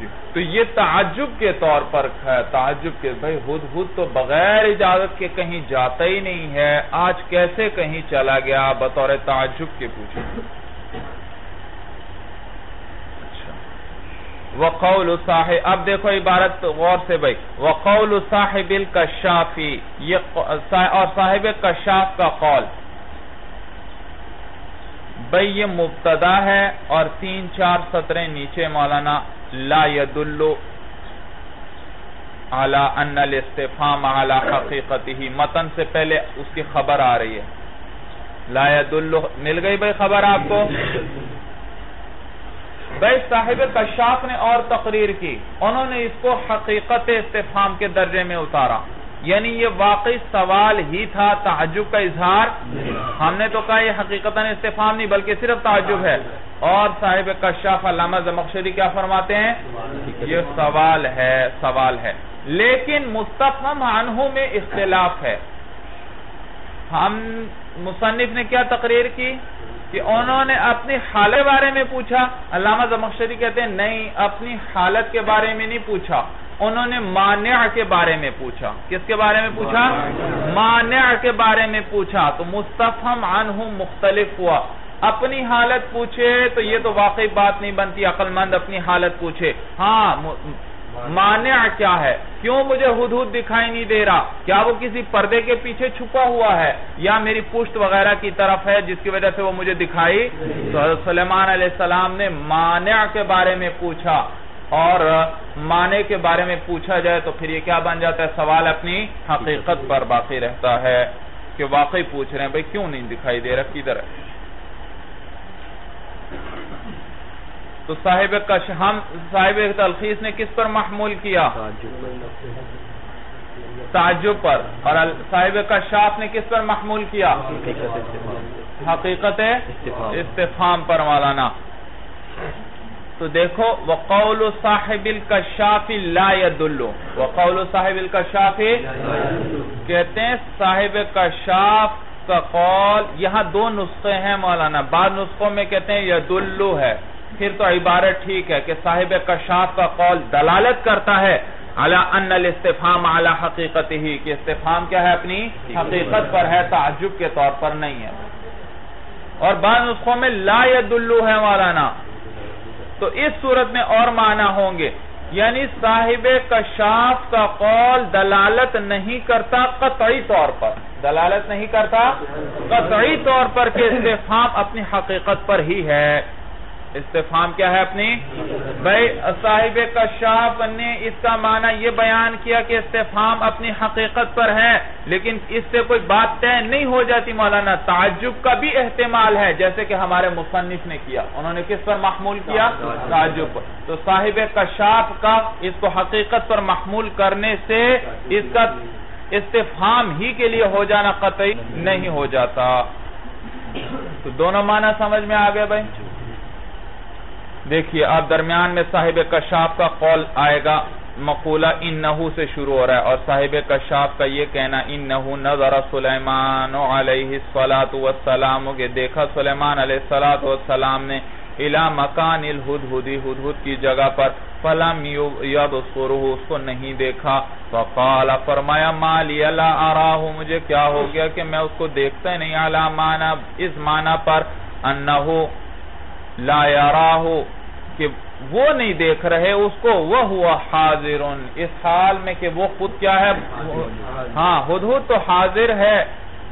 جی۔ تو یہ تعجب کے طور پر تعجب کے بھئی ہد ہد تو بغیر اجازت کے کہیں جاتا ہی نہیں ہے۔ آج کیسے کہیں چلا گیا؟ بطور تعجب کے پوچھیں۔ اچھا۔ وقول صاحب، اب دیکھو عبارت غور سے بھئی وقول صاحب الکشافی اور صاحب کشاف کا قول۔ بھئی یہ مبتدا ہے اور تین چار سطریں نیچے مولانا لا يدلو على ان الاستفام على حقیقته متن سے پہلے اس کی خبر آ رہی ہے۔ لا يدلو مل گئی بھئی خبر آپ کو؟ بھئی صاحب کشاف نے اور تقریر کی۔ انہوں نے اس کو حقیقت استفام کے درجے میں اتارا۔ یعنی یہ واقعی سوال ہی تھا تعجب کا اظہار ہم نے تو کہا یہ حقیقتاً استفام نہیں بلکہ صرف تعجب ہے۔ اور صاحب کشاف علامہ زمخشری کیا فرماتے ہیں؟ یہ سوال ہے سوال ہے۔ لیکن مستفم عنہ میں اختلاف ہے۔ ہم مصنف نے کیا تقریر کی؟ کہ انہوں نے اپنی حالت بارے میں پوچھا۔ علامہ زمخشری کہتے ہیں نہیں اپنی حالت کے بارے میں نہیں پوچھا۔ انہوں نے مانع کے بارے میں پوچھا۔ کس کے بارے میں پوچھا؟ مانع کے بارے میں پوچھا۔ تو مستفہم عنہ مختلف ہوا۔ اپنی حالت پوچھے تو یہ تو واقعی بات نہیں بنتی عقل مند اپنی حالت پوچھے۔ ہاں مانع کیا ہے؟ کیوں مجھے حدود دکھائی نہیں دے رہا؟ کیا وہ کسی پردے کے پیچھے چھپا ہوا ہے؟ یا میری پشت وغیرہ کی طرف ہے جس کی وجہ سے وہ مجھے دکھائی؟ تو حضرت سلیمان علیہ السلام نے مانع کے بارے میں پوچھا۔ اور معنی کے بارے میں پوچھا جائے تو پھر یہ کیا بن جاتا ہے؟ سوال اپنی حقیقت پر باقی رہتا ہے کہ واقعی پوچھ رہے ہیں بھئی کیوں نہیں دکھائی دے رہا؟ کدھر ہے؟ تو صاحب ہم صاحب تلخیص نے کس پر محمول کیا؟ تعجب پر۔ اور صاحب کشاف نے کس پر محمول کیا؟ حقیقت استفام پر مولانا۔ تو دیکھو، وقول صاحب الکشاف لا يدلو وقول صاحب الکشاف کہتے ہیں صاحب کشاف کا قول، یہاں دو نسخے ہیں مولانا، بعض نسخوں میں کہتے ہیں یدلو ہے، پھر تو عبارت ٹھیک ہے کہ صاحب کشاف کا قول دلالت کرتا ہے، علی ان الاستفام علی حقیقت ہی کہ استفام کیا ہے اپنی حقیقت پر ہے، تعجب کے طور پر نہیں ہے۔ اور بعض نسخوں میں لا یدلو ہے مولانا تو اس صورت میں اور معنی ہوں گے۔ یعنی صاحب کشاف کا قول دلالت نہیں کرتا قطعی طور پر۔ دلالت نہیں کرتا؟ قطعی طور پر کہ استفام اپنی حقیقت پر ہی ہے۔ استفام کیا ہے اپنی؟ بھائی، صاحب کشاف نے اس کا معنی یہ بیان کیا کہ استفام اپنی حقیقت پر ہے، لیکن اس سے کوئی بات طے نہیں ہو جاتی مولانا، تعجب کا بھی احتمال ہے، جیسے کہ ہمارے مصنف نے کیا۔ انہوں نے کس پر محمول کیا؟ تعجب پر۔ تو صاحب کشاف کا اس کو حقیقت پر محمول کرنے سے اس کا استفام ہی کے لیے ہو جانا قطعی نہیں ہو جاتا۔ تو دونوں معنی سمجھ میں آ گئے بھائی؟ دیکھیے، آپ درمیان میں صاحب کشاف کا قول آئے گا، مقولہ انہو سے شروع ہو رہا ہے اور صاحب کشاف کا یہ کہنا، انہو نظر سلیمان علیہ السلام کہ دیکھا سلیمان علیہ السلام نے الہ مکان الہدہدی، ہدہد کی جگہ پر، فلم یبصرہ اس کو نہیں دیکھا۔ فقال، فرمایا مالی اللہ آراہو مجھے کیا ہو گیا کہ میں اس کو دیکھتا نہیں علا مانا اس معنی پر انہو لا یراہو کہ وہ نہیں دیکھ رہے، اس کو وہ ہوا حاضر اس حال میں کہ وہ خود کیا ہے؟ ہاں ہدہد تو حاضر ہے،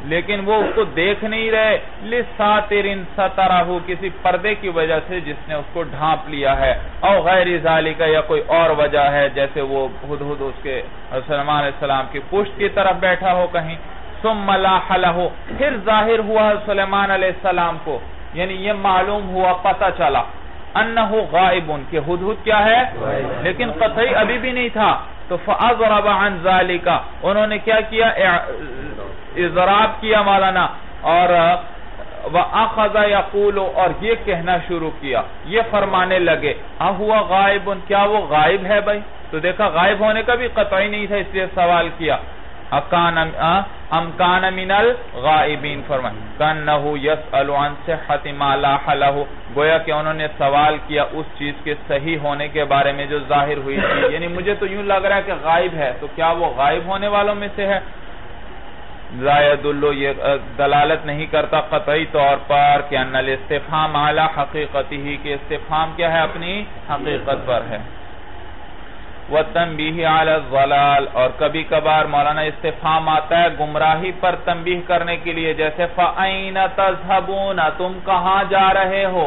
لیکن وہ اس کو دیکھ نہیں رہے۔ لِسَاتِرٍ سَتَرَهُ، کسی پردے کی وجہ سے جس نے اس کو ڈھانپ لیا ہے۔ او غیر ذالک، یا کوئی اور وجہ ہے، جیسے وہ ہدہد اس کے سلمان علیہ السلام کی پشت کی طرف بیٹھا ہو کہیں۔ ثم لاح له، پھر ظاہر ہوا سلیمان علیہ السلام کو۔ یعنی یہ معلوم ہوا، پتہ چلا۔ انہو غائبن کہ ہدہد کیا ہے؟ لیکن قطعی ابھی بھی نہیں تھا۔ تو فَأَضْرَبَ عَنْ ذَلِكَ انہوں نے کیا کیا؟ اضراب کیا مولانا۔ اور وَأَخَذَ يَقُولُ اور یہ کہنا شروع کیا۔ یہ فرمانے لگے اَهُوَ غَائِبٌ کیا وہ غائب ہے بھائی؟ تو دیکھا غائب ہونے کا بھی قطعی نہیں تھا اس لیے سوال کیا۔ ام کان من الغائبین فرمائے کنہو یسألو عن صحت ما لاح لہو گویا کہ انہوں نے سوال کیا اس چیز کے صحیح ہونے کے بارے میں جو ظاہر ہوئی تھی۔ یعنی مجھے تو یوں لگ رہا ہے کہ غائب ہے تو کیا وہ غائب ہونے والوں میں سے ہے؟ زائد اللہ یہ دلالت نہیں کرتا قطعی طور پر کہ ان الاستفام علی حقیقتی ہی کہ استفام کیا ہے اپنی حقیقت پر ہے۔ وَتَنْبِهِ عَلَى الظَّلَالِ اور کبھی کبھار مولانا استفام آتا ہے گمراہی پر تنبیح کرنے کے لیے، جیسے فَأَيْنَ تَذْهَبُونَ؟ تم کہاں جا رہے ہو؟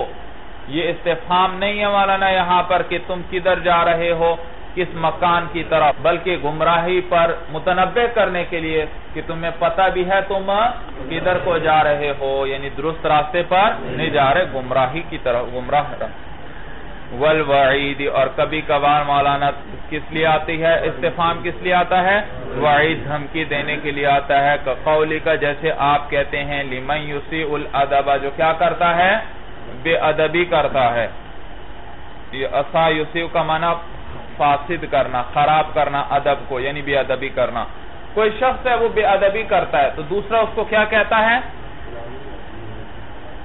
یہ استفام نہیں ہے مولانا یہاں پر کہ تم کدھر جا رہے ہو، کس مکان کی طرف، بلکہ گمراہی پر متنبع کرنے کے لیے کہ تمہیں پتہ بھی ہے تم کدھر کو جا رہے ہو یعنی درست راستے پر نہیں جا رہے، گمراہی کی طرف، گمراہ والوعید، اور کبھی کبھار مولانا کس لیے آتی ہے؟ استفام کس لیے آتا ہے؟ وعید دھمکی دینے کے لیے آتا ہے۔ قولی کا جیسے آپ کہتے ہیں، لمن یسی الادبا جو کیا کرتا ہے؟ بے ادبی کرتا ہے۔ یہ اسا کا معنی فاسد کرنا، خراب کرنا، ادب کو یعنی بے ادبی کرنا۔ کوئی شخص ہے، وہ بے ادبی کرتا ہے، تو دوسرا اس کو کیا کہتا ہے؟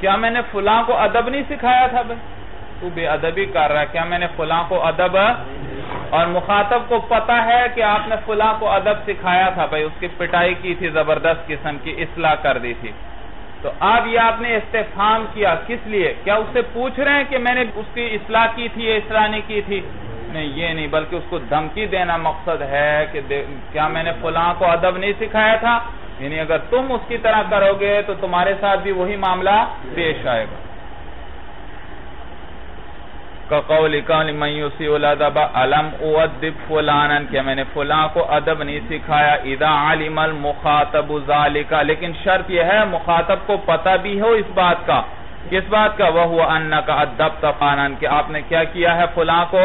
کیا میں نے فلاں کو ادب نہیں سکھایا تھا بھائی؟ تو بے ادبی کر رہا ہے۔ کیا میں نے فلاں کو ادب اور مخاطب کو پتا ہے کہ آپ نے فلاں کو ادب سکھایا تھا؟ بھائی، اس کی پٹائی کی تھی، زبردست قسم کی اصلاح کر دی تھی۔ تو اب یہ آپ نے استفام کیا کس لیے؟ کیا اس سے پوچھ رہے ہیں کہ میں نے اس کی اصلاح کی تھی یا اصلاح نہیں کی تھی؟ نہیں، یہ نہیں، بلکہ اس کو دھمکی دینا مقصد ہے کہ کیا میں نے فلاں کو ادب نہیں سکھایا تھا؟ یعنی اگر تم اس کی طرح کرو گے تو تمہارے ساتھ بھی وہی معاملہ پیش آئے گا۔ قول کان لمن یسی الادب علم اودب فلانا کہ میں نے فلان کو ادب نہیں سکھایا، اذا علم المخاطب ذالکا لیکن شرط یہ ہے، مخاطب کو پتہ بھی ہو اس بات کا۔ کس بات کا وہ ہوا انکا ادب تفانا کہ آپ نے کیا کیا ہے؟ فلان کو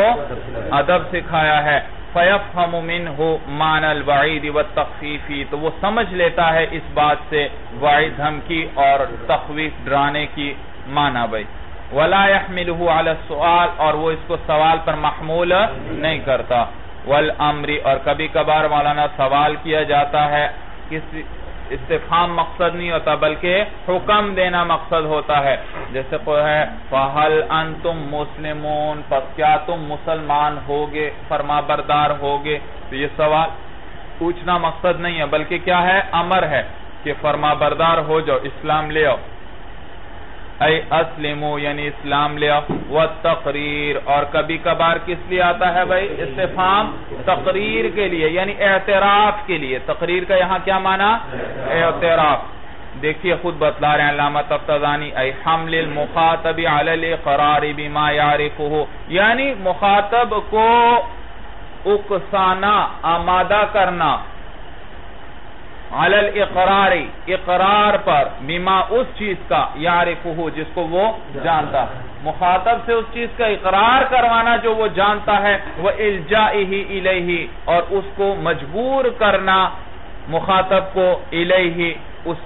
ادب سکھایا ہے۔ فیفہم منہو مان الوعید والتخفیفی تو وہ سمجھ لیتا ہے اس بات سے وعید دھمکی اور تخویف ڈرانے کی مانا بھئی ولا يحمله على السؤال، اور وہ اس کو سوال پر محمول نہیں کرتا۔ والامر، اور کبھی کبھار مولانا سوال کیا جاتا ہے۔ کسی استفام مقصد نہیں ہوتا، بلکہ حکم دینا مقصد ہوتا ہے۔ جیسے کوئی ہے، فَهَلْ أَنْتُمْ مُسْلِمُونَ، پس کیا تم مسلمان ہوگے، فرما بردار ہوگے؟ تو یہ سوال پوچھنا مقصد نہیں ہے، بلکہ کیا ہے؟ امر ہے کہ فرما بردار ہو جاؤ، اسلام لے آؤ۔ اے اسلمو یعنی اسلام لیا، والتقریر. اور کبھی کبھار کس لیے آتا ہے بھائی؟ استفام تقریر کے لیے یعنی اعتراف کے لیے. تقریر کا یہاں کیا معنی؟ اعتراف. دیکھیے، خود بتلا رہے ہیں، علامہ تفتزانی اے حمل المخاطب علی الاقرار بما یعرفه یعنی مخاطب کو اکسانا، آمادہ کرنا. علل اقراری اقرار پر بما اس چیز کا یعرفہو جس کو وہ جانتا ہے۔ مخاطب سے اس چیز کا اقرار کروانا جو وہ جانتا ہے، وہ الجائہی الیہی، اور اس کو مجبور کرنا مخاطب کو الیہی، اس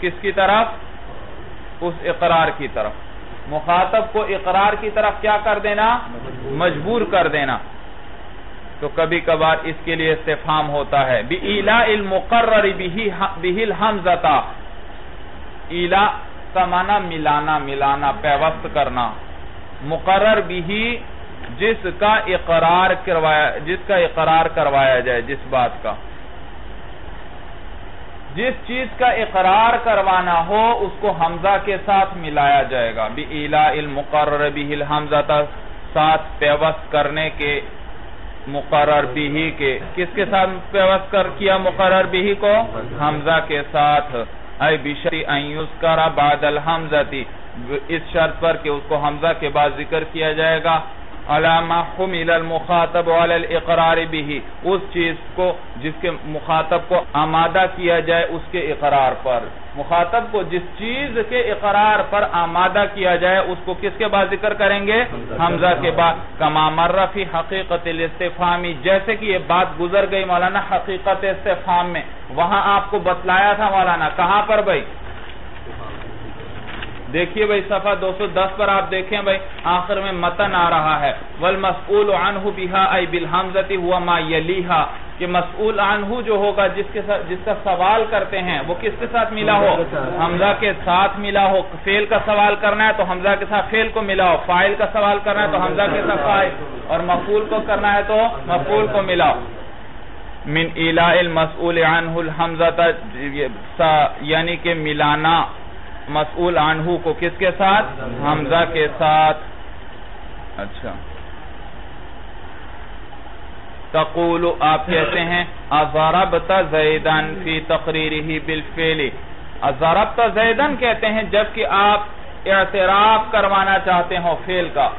کس کی طرف؟ اس اقرار کی طرف۔ مخاطب کو اقرار کی طرف کیا کر دینا؟ مجبور کر دینا۔ تو کبھی کبھار اس کے لیے استفام ہوتا ہے۔ بِإِلَاءِ الْمُقَرَّرِ بِهِ الْحَمْزَةَ ایلا کا معنی ملانا ملانا، پیوست کرنا۔ مقرر بھی جس کا اقرار کروایا جس کا اقرار کروایا جائے جس بات کا۔ جس چیز کا اقرار کروانا ہو، اس کو حمزہ کے ساتھ ملایا جائے گا۔ بِإِلَاءِ الْمُقَرَّرِ بِهِ الْحَمْزَةَ ساتھ پیوست کرنے کے مقرر بھی کے کس کے ساتھ پیوست کر کیا مقرر بھی کو؟ حمزہ کے ساتھ۔ اے بشری ایوز کرا بعد الحمزتی اس شرط پر کہ اس کو حمزہ کے بعد ذکر کیا جائے گا۔ علامہ حمل المخاطب علی الاقرار بھی اس چیز کو جس کے مخاطب کو آمادہ کیا جائے اس کے اقرار پر۔ مخاطب کو جس چیز کے اقرار پر آمادہ کیا جائے اس کو کس کے بعد ذکر کریں گے؟ حمزہ کے بعد۔ کما مرفی حقیقت الاستفامی جیسے کہ یہ بات گزر گئی مولانا حقیقت استفام میں۔ وہاں آپ کو بتلایا تھا مولانا کہاں پر بھائی؟ دیکھیے بھائی صفحہ دو سو دس پر آپ دیکھیں بھائی، آخر میں متن آ رہا ہے۔ وَالْمَسْئُولُ عَنْهُ بِهَا اَيْ بِالْحَمْزَةِ هُوَ مَا يَلِيهَا۔ کہ مسئول عنہ جو ہوگا، جس کے جس کا سوال کرتے ہیں، وہ کس کے ساتھ ملا ہو؟ حمزہ کے ساتھ ملا ہو۔ فیل کا سوال کرنا ہے تو حمزہ کے ساتھ فیل کو ملا ہو۔ فائل کا سوال کرنا ہے تو حمزہ کے ساتھ فائل اور مفعول کو کرنا ہے تو مفعول کو ملا ہو۔ من الہ المسئول عنہ الحمزہ یعنی کہ ملانا۔ مسئول عنہ کو کس کے ساتھ؟ حمزہ کے ساتھ۔ اچھا۔ تقول، آپ کہتے ہیں ازاربت زیدن فی تقریرہی بالفعلی ازاربت زیدن کہتے ہیں، جبکہ آپ اعتراف کروانا چاہتے ہو فیل کا۔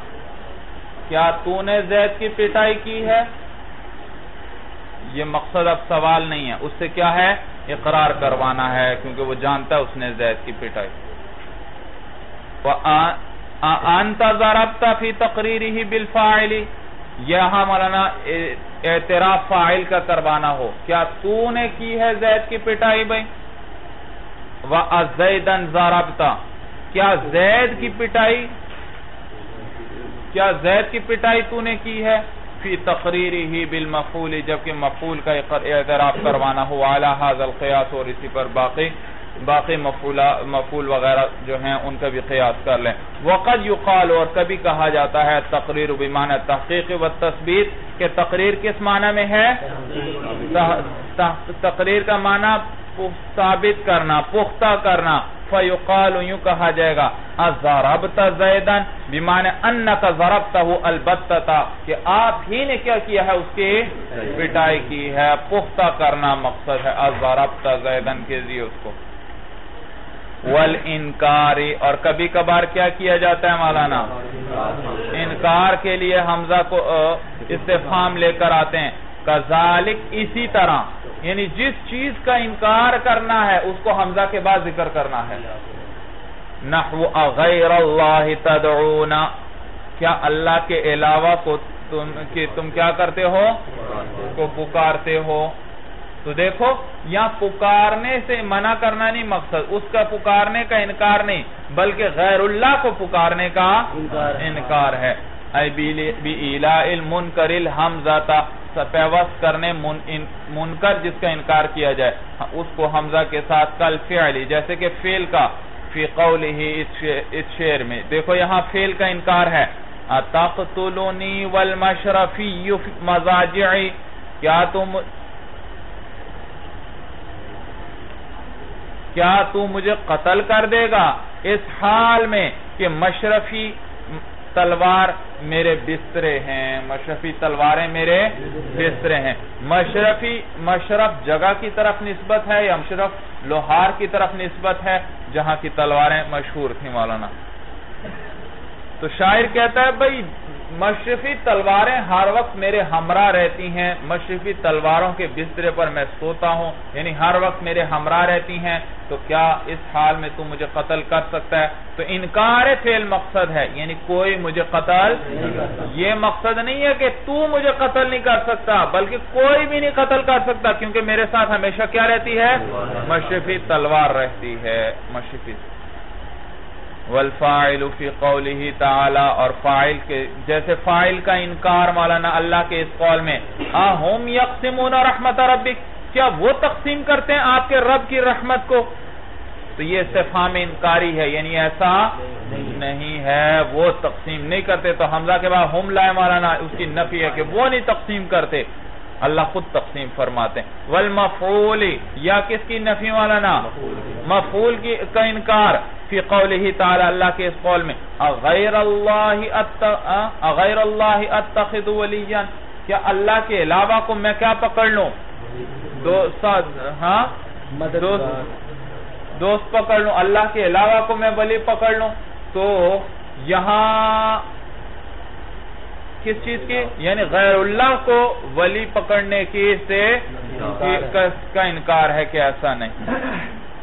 کیا تو نے زید کی پٹائی کی ہے؟ یہ مقصد اب سوال نہیں ہے۔ اس سے کیا ہے؟ اقرار کروانا ہے کیونکہ وہ جانتا ہے اس نے زید کی پٹائی۔ انتا ضربتا فی تقریری بالفاعلی یہاں مولانا اعتراف فاعل کا کروانا ہو۔ کیا تو نے کی ہے زید کی پٹائی بھائی؟ وَأَزَيْدًا ضَرَبْتَ۔ کیا زید کی پٹائی کیا زید کی پٹائی تو نے کی ہے؟ فی تقریری ہی بالمفول جبکہ مفول کا اعتراف کروانا ہو عَلَى حَذَ الْقِيَاسُ اور اسی پر باقی باقی مفول وغیرہ جو ہیں ان کا بھی قیاس کر لیں۔ وقد یقال اور کبھی کہا جاتا ہے تقریر بمعنی تحقیق و تصویر کہ تقریر کس معنی میں ہے؟ تقریر کا معنی ثابت کرنا، پختہ کرنا۔ فیقال یوں کہا جائے گا ازاربت زیدن بمعنی انکا ضربتہو البتتا کہ آپ ہی نے کیا کیا ہے، اس کی پٹائی کی ہے، پختہ کرنا مقصد ہے ازاربت زیدن کے ذیع اس کو۔ والانکاری اور کبھی کبھار کیا کیا جاتا ہے مولانا؟ انکار کے لیے حمزہ کو استفام لے کر آتے ہیں۔ کذالک اسی طرح یعنی جس چیز کا انکار کرنا ہے، اس کو حمزہ کے بعد ذکر کرنا ہے۔ نحو غیر اللہ تدعونا کیا اللہ کے علاوہ کو تم کیا کرتے ہو؟ کو پکارتے ہو۔ تو دیکھو، یہاں پکارنے سے منع کرنا نہیں مقصد، اس کا پکارنے کا انکار نہیں، بلکہ غیر اللہ کو پکارنے کا انکار ہے۔ المنکر الحمزہ پیوست کرنے منکر جس کا انکار کیا جائے۔ اس کو حمزہ کے ساتھ کل فعلی، جیسے کہ فیل کا، فی قولی اس شعر میں۔ دیکھو یہاں فیل کا انکار ہے۔ تقتلونی والمشرفی مزاجعی کیا تم کیا تو مجھے قتل کر دے گا؟ اس حال میں کہ مشرفی تلوار میرے بسترے ہیں۔ مشرفی تلواریں میرے بسترے ہیں۔ مشرفی، مشرف جگہ کی طرف نسبت ہے یا مشرف لوہار کی طرف نسبت ہے؟ جہاں کی تلواریں مشہور تھیں مولانا۔ تو شاعر کہتا ہے، بھائی مشرفی تلواریں ہر وقت میرے ہمراہ رہتی ہیں مشرفی تلواروں کے بسترے پر میں سوتا ہوں یعنی ہر وقت میرے ہمراہ رہتی ہیں، تو کیا اس حال میں تو مجھے قتل کر سکتا ہے؟ تو انکار فیل مقصد ہے یعنی کوئی مجھے قتل یہ مقصد نہیں ہے کہ تو مجھے قتل نہیں کر سکتا، بلکہ کوئی بھی نہیں قتل کر سکتا، کیونکہ میرے ساتھ ہمیشہ کیا رہتی ہے؟ مشرفی تلوار رہتی ہے مشرفی والفاعل فی قوله تعالی اور فاعل کے جیسے فاعل کا انکار مولانا اللہ کے اس قول میں اہم یقسمون رحمت ربک، کیا وہ تقسیم کرتے ہیں آپ کے رب کی رحمت کو؟ تو یہ استفام انکاری ہے یعنی ایسا نہیں ہے، وہ تقسیم نہیں کرتے، تو حمزہ کے بعد ہم لائے مولانا، اس کی نفی ہے کہ وہ نہیں تقسیم کرتے۔ اللہ خود تقسیم فرماتے ہیں۔ والمفعول، یا کس کی نفی والا مولانا مفعول کا انکار، فی قوله تعالی اللہ کے اس قول میں۔ اغیر اللہ اغیر اللہ اتخذ ولیا، کیا اللہ کے علاوہ کو میں کیا پکڑ لوں؟ دوست ہاں؟ دوست پکڑ لوں۔ اللہ کے علاوہ کو میں ولی پکڑ لوں۔ تو یہاں کس چیز کی؟ یعنی غیر اللہ کو ولی پکڑنے کی سے کا انکار ہے کہ ایسا نہیں؟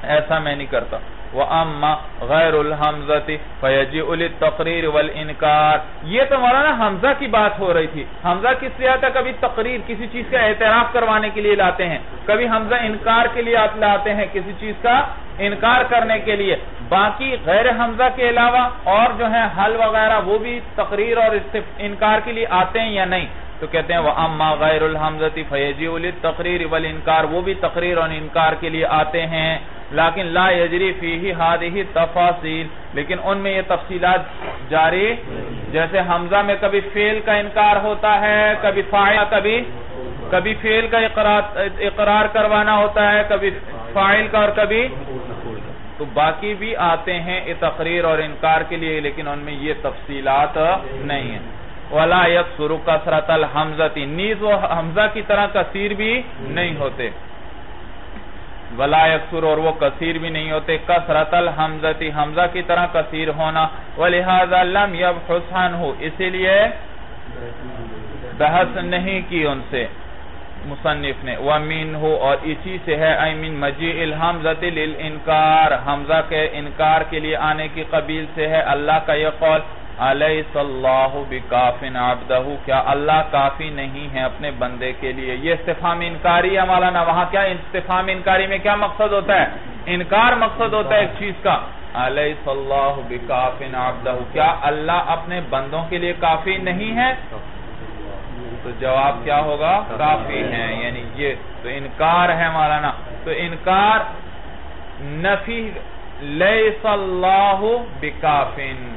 ایسا میں نہیں کرتا۔ وَأَمَّا غَيْرُ الْحَمْزَةِ فَيَجِعُ لِلتَّقْرِيرِ وَالْإِنْكَارِ یہ تو مولانا حمزہ کی بات ہو رہی تھی. حمزہ کس لیے آتا کبھی تقریر کسی چیز کا اعتراف کروانے کے لیے لاتے ہیں. کبھی حمزہ انکار کے لیے لاتے ہیں کسی چیز کا انکار کرنے کے لیے. باقی غیر حمزہ کے علاوہ اور جو ہے حل وغیرہ وہ بھی تقریر اور انکار کے لیے آتے ہیں یا نہیں؟ تو کہتے ہیں، وَأَمَّا غَيْرُ الْحَمْزَةِ فَيَجِعُ لِلتَّقْرِيرِ وَالْإِنْكَارِ وہ بھی تقریر اور انکار کے لیے آتے ہیں۔ لیکن لا یجری فیہی ہادہی تفاصیل لیکن ان میں یہ تفصیلات جاری جیسے حمزہ میں کبھی فیل کا انکار ہوتا ہے، کبھی فائل کبھی کبھی فیل کا اقرار کروانا ہوتا ہے، کبھی فائل کا اور کبھی تو باقی بھی آتے ہیں تقریر اور انکار کے لیے، لیکن ان میں یہ تفصیلات نہیں ہیں۔ وَلَا يَقْصُرُ قَسْرَةَ الْحَمْزَةِ نیز وہ حمزہ کی طرح کثیر بھی نہیں ہوتے۔ ولا یکسر اور وہ کثیر بھی نہیں ہوتے۔ کثرت الحمزتی حمزہ کی طرح کثیر ہونا۔ ولہذا لم یبحث عنہ اسی لیے بحث نہیں کی ان سے۔ مصنف نے۔ وَمِنْهُ اور اسی سے ہے۔ ایمین مجیع الحمزت للانکار حمزہ کے انکار کے لیے آنے کی قبیل سے ہے۔ اللہ کا یہ قول۔ علیہ اللہ بکافن عبدہ کیا اللہ کافی نہیں ہے اپنے بندے کے لیے؟ یہ استفام انکاری ہے مولانا، وہاں کیا استفام انکاری میں کیا مقصد ہوتا ہے؟ انکار مقصد ہوتا ہے ایک چیز کا۔ علیہ اللہ بکافن عبدہ کیا اللہ اپنے بندوں کے لیے کافی نہیں ہے تو جواب کیا ہوگا؟ کافی ہے یعنی یہ تو انکار ہے مولانا۔ تو انکار نفی، لیس اللہ بکافن۔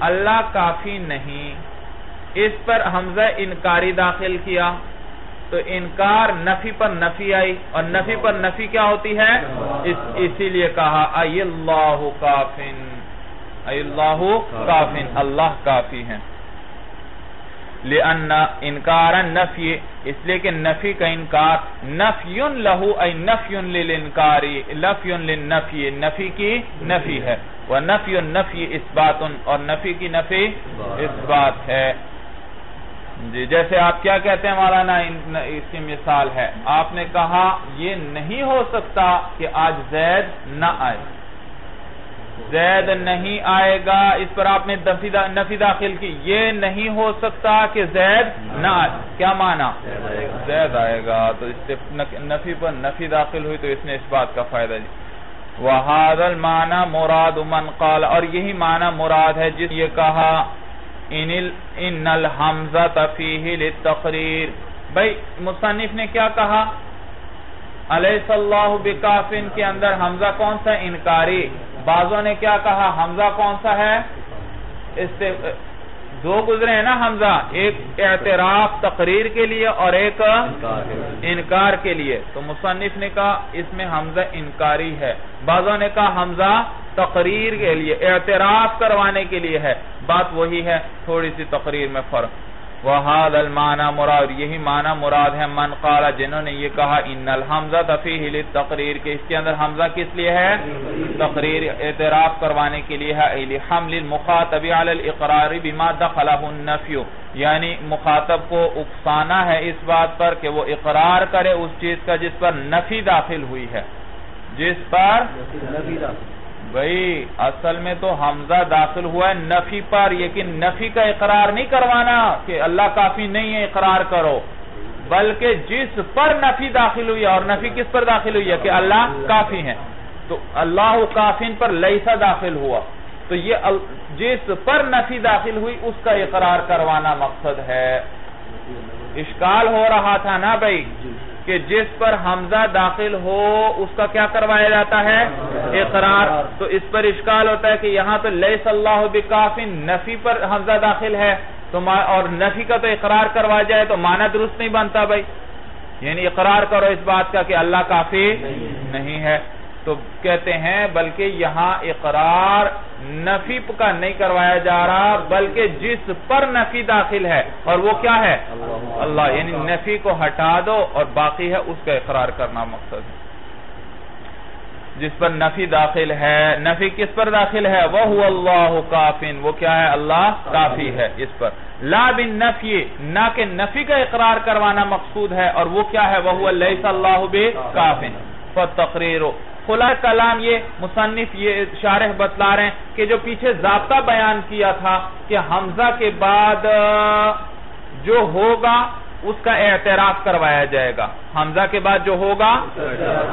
اللہ کافی نہیں۔ اس پر حمزہ انکاری داخل کیا۔ تو انکار نفی پر نفی آئی۔ اور نفی پر نفی کیا ہوتی ہے؟ اسی لیے کہا ائی اللہ کافن۔ ائی اللہ کافن۔ اللہ کافی ہے لئن انکارا نفی، اس لیے کہ نفی کا انکار نفی لہو، ای نفی للانکاری، نفی للنفی، نفی کی نفی ہے۔ ونفی النفی اثبات اور نفی کی نفی اثبات ہے۔ جی جیسے آپ کیا کہتے ہیں مولانا اس کی مثال ہے۔ آپ نے کہا، یہ نہیں ہو سکتا کہ آج زید نہ آئے۔ زید نہیں آئے گا، اس پر آپ نے نفی داخل کی۔ یہ نہیں ہو سکتا کہ زید نہ آئے۔ کیا مانا زید آئے گا۔ تو اس سے نفی پر نفی داخل ہوئی تو اس نے اس بات کا فائدہ دی وَهَذَا الْمَعْنَى مُرَادُ مَنْ قَالَ، اور یہی معنی مراد ہے جس یہ کہا، ان الحمزہ فیہ للتقریر۔ بھئی، مصنف نے کیا کہا؟ علیہ اللہ بکافن کے اندر حمزہ کون سا؟ انکاری۔ بعضوں نے کیا کہا، حمزہ کون سا ہے؟ دو گزرے ہیں نا حمزہ؟ ایک اعتراف تقریر کے لیے اور ایک انکار کے لیے۔ تو مصنف نے کہا اس میں حمزہ انکاری ہے۔ بعضوں نے کہا حمزہ تقریر کے لیے، اعتراف کروانے کے لیے ہے۔ بات وہی ہے، تھوڑی سی تقریر میں فرق۔ وہاد المعنی مراد۔ یہی معنی مراد ہے من قال، جنہوں نے یہ کہا ان الحمزہ تفیہ للتقریر کہ اس کے اندر حمزہ کس لیے ہے؟ تقریر، اعتراف کروانے کے لیے ہے۔ لحمل المخاطب علی الاقرار بما دخلہ النفی یعنی مخاطب کو اکسانا ہے اس بات پر کہ وہ اقرار کرے اس چیز کا جس پر نفی داخل ہوئی ہے۔ جس پر نفی داخل۔ بھئی اصل میں تو حمزہ داخل ہوا ہے نفی پر لیکن نفی کا اقرار نہیں کروانا کہ اللہ کافی نہیں ہے، اقرار کرو۔ بلکہ جس پر نفی داخل ہوئی ہے، اور نفی کس پر داخل ہوئی ہے کہ اللہ کافی ہے تو اللہ کافین پر لیسا داخل ہوا۔ تو یہ جس پر نفی داخل ہوئی، اس کا اقرار کروانا مقصد ہے۔ اشکال ہو رہا تھا نا بھائی؟ کہ جس پر حمزہ داخل ہو اس کا کیا کروایا جاتا ہے؟ اقرار۔ تو اس پر اشکال ہوتا ہے کہ یہاں تو لیس اللہ بکافن نفی پر حمزہ داخل ہے اور نفی کا تو اقرار کروا جائے تو معنی درست نہیں بنتا بھائی۔ یعنی اقرار کرو اس بات کا کہ اللہ کافی نہیں ہے۔ تو کہتے ہیں بلکہ یہاں اقرار نفی کا نہیں کروایا جا رہا، بلکہ جس پر نفی داخل ہے۔ اور وہ کیا ہے؟ اللہ یعنی نفی کو ہٹا دو اور باقی ہے اس کا اقرار کرنا مقصد ہے۔ جس پر نفی داخل ہے، نفی کس پر داخل ہے؟ وہ اللہ کافن وہ کیا ہے؟ اللہ کافی ہے اس پر۔ لا بن نفی نہ کہ نفی کا اقرار کروانا مقصود ہے۔ اور وہ کیا ہے؟ وہ اللہ بے کافن فتقریر خلا کلام یہ مصنف یہ شارح بتلا رہے ہیں کہ جو پیچھے ضابطہ بیان کیا تھا کہ حمزہ کے بعد، جو ہوگا، اس کا اعتراف کروایا جائے گا۔ حمزہ کے بعد جو ہوگا،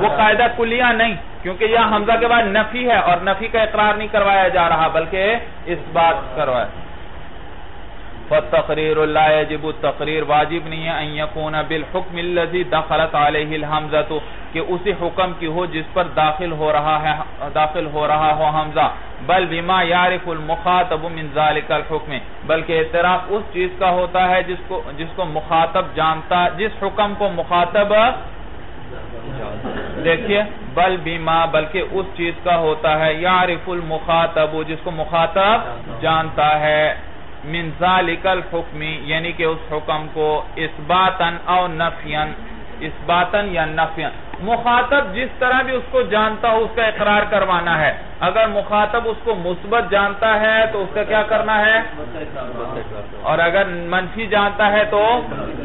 وہ قاعدہ کلیہ نہیں، کیونکہ یہ حمزہ کے بعد نفی ہے اور نفی کا اقرار نہیں کروایا جا رہا، بلکہ اس بات کروایا۔ فَتَقْرِيرُ اللَّهِ يَجِبُ، التَّقْرِيرُ واجب نہیں ہے، ان يكون بالحكم الذي دخلت عليه الحمزة کہ اسی حکم کی ہو جس پر داخل ہو رہا ہے، داخل ہو رہا ہو حمزہ۔ بل بما يعرف المخاطب من ذلك الحكم بلکہ اعتراف اس چیز کا ہوتا ہے جس کو جس کو مخاطب جانتا، جس حکم کو مخاطب دیکھیے، بل بیما بلکہ اس چیز کا ہوتا ہے یعرف المخاطب، جس کو مخاطب جانتا ہے۔ من ذالک الحکمی یعنی کہ اس حکم کو اثباتن او نفین اثباتن یا نفین مخاطب جس طرح بھی اس کو جانتا ہو، اس کا اقرار کروانا ہے۔ اگر مخاطب اس کو مثبت جانتا ہے، تو اس کا کیا کرنا ہے؟ اور اگر منفی جانتا ہے، تو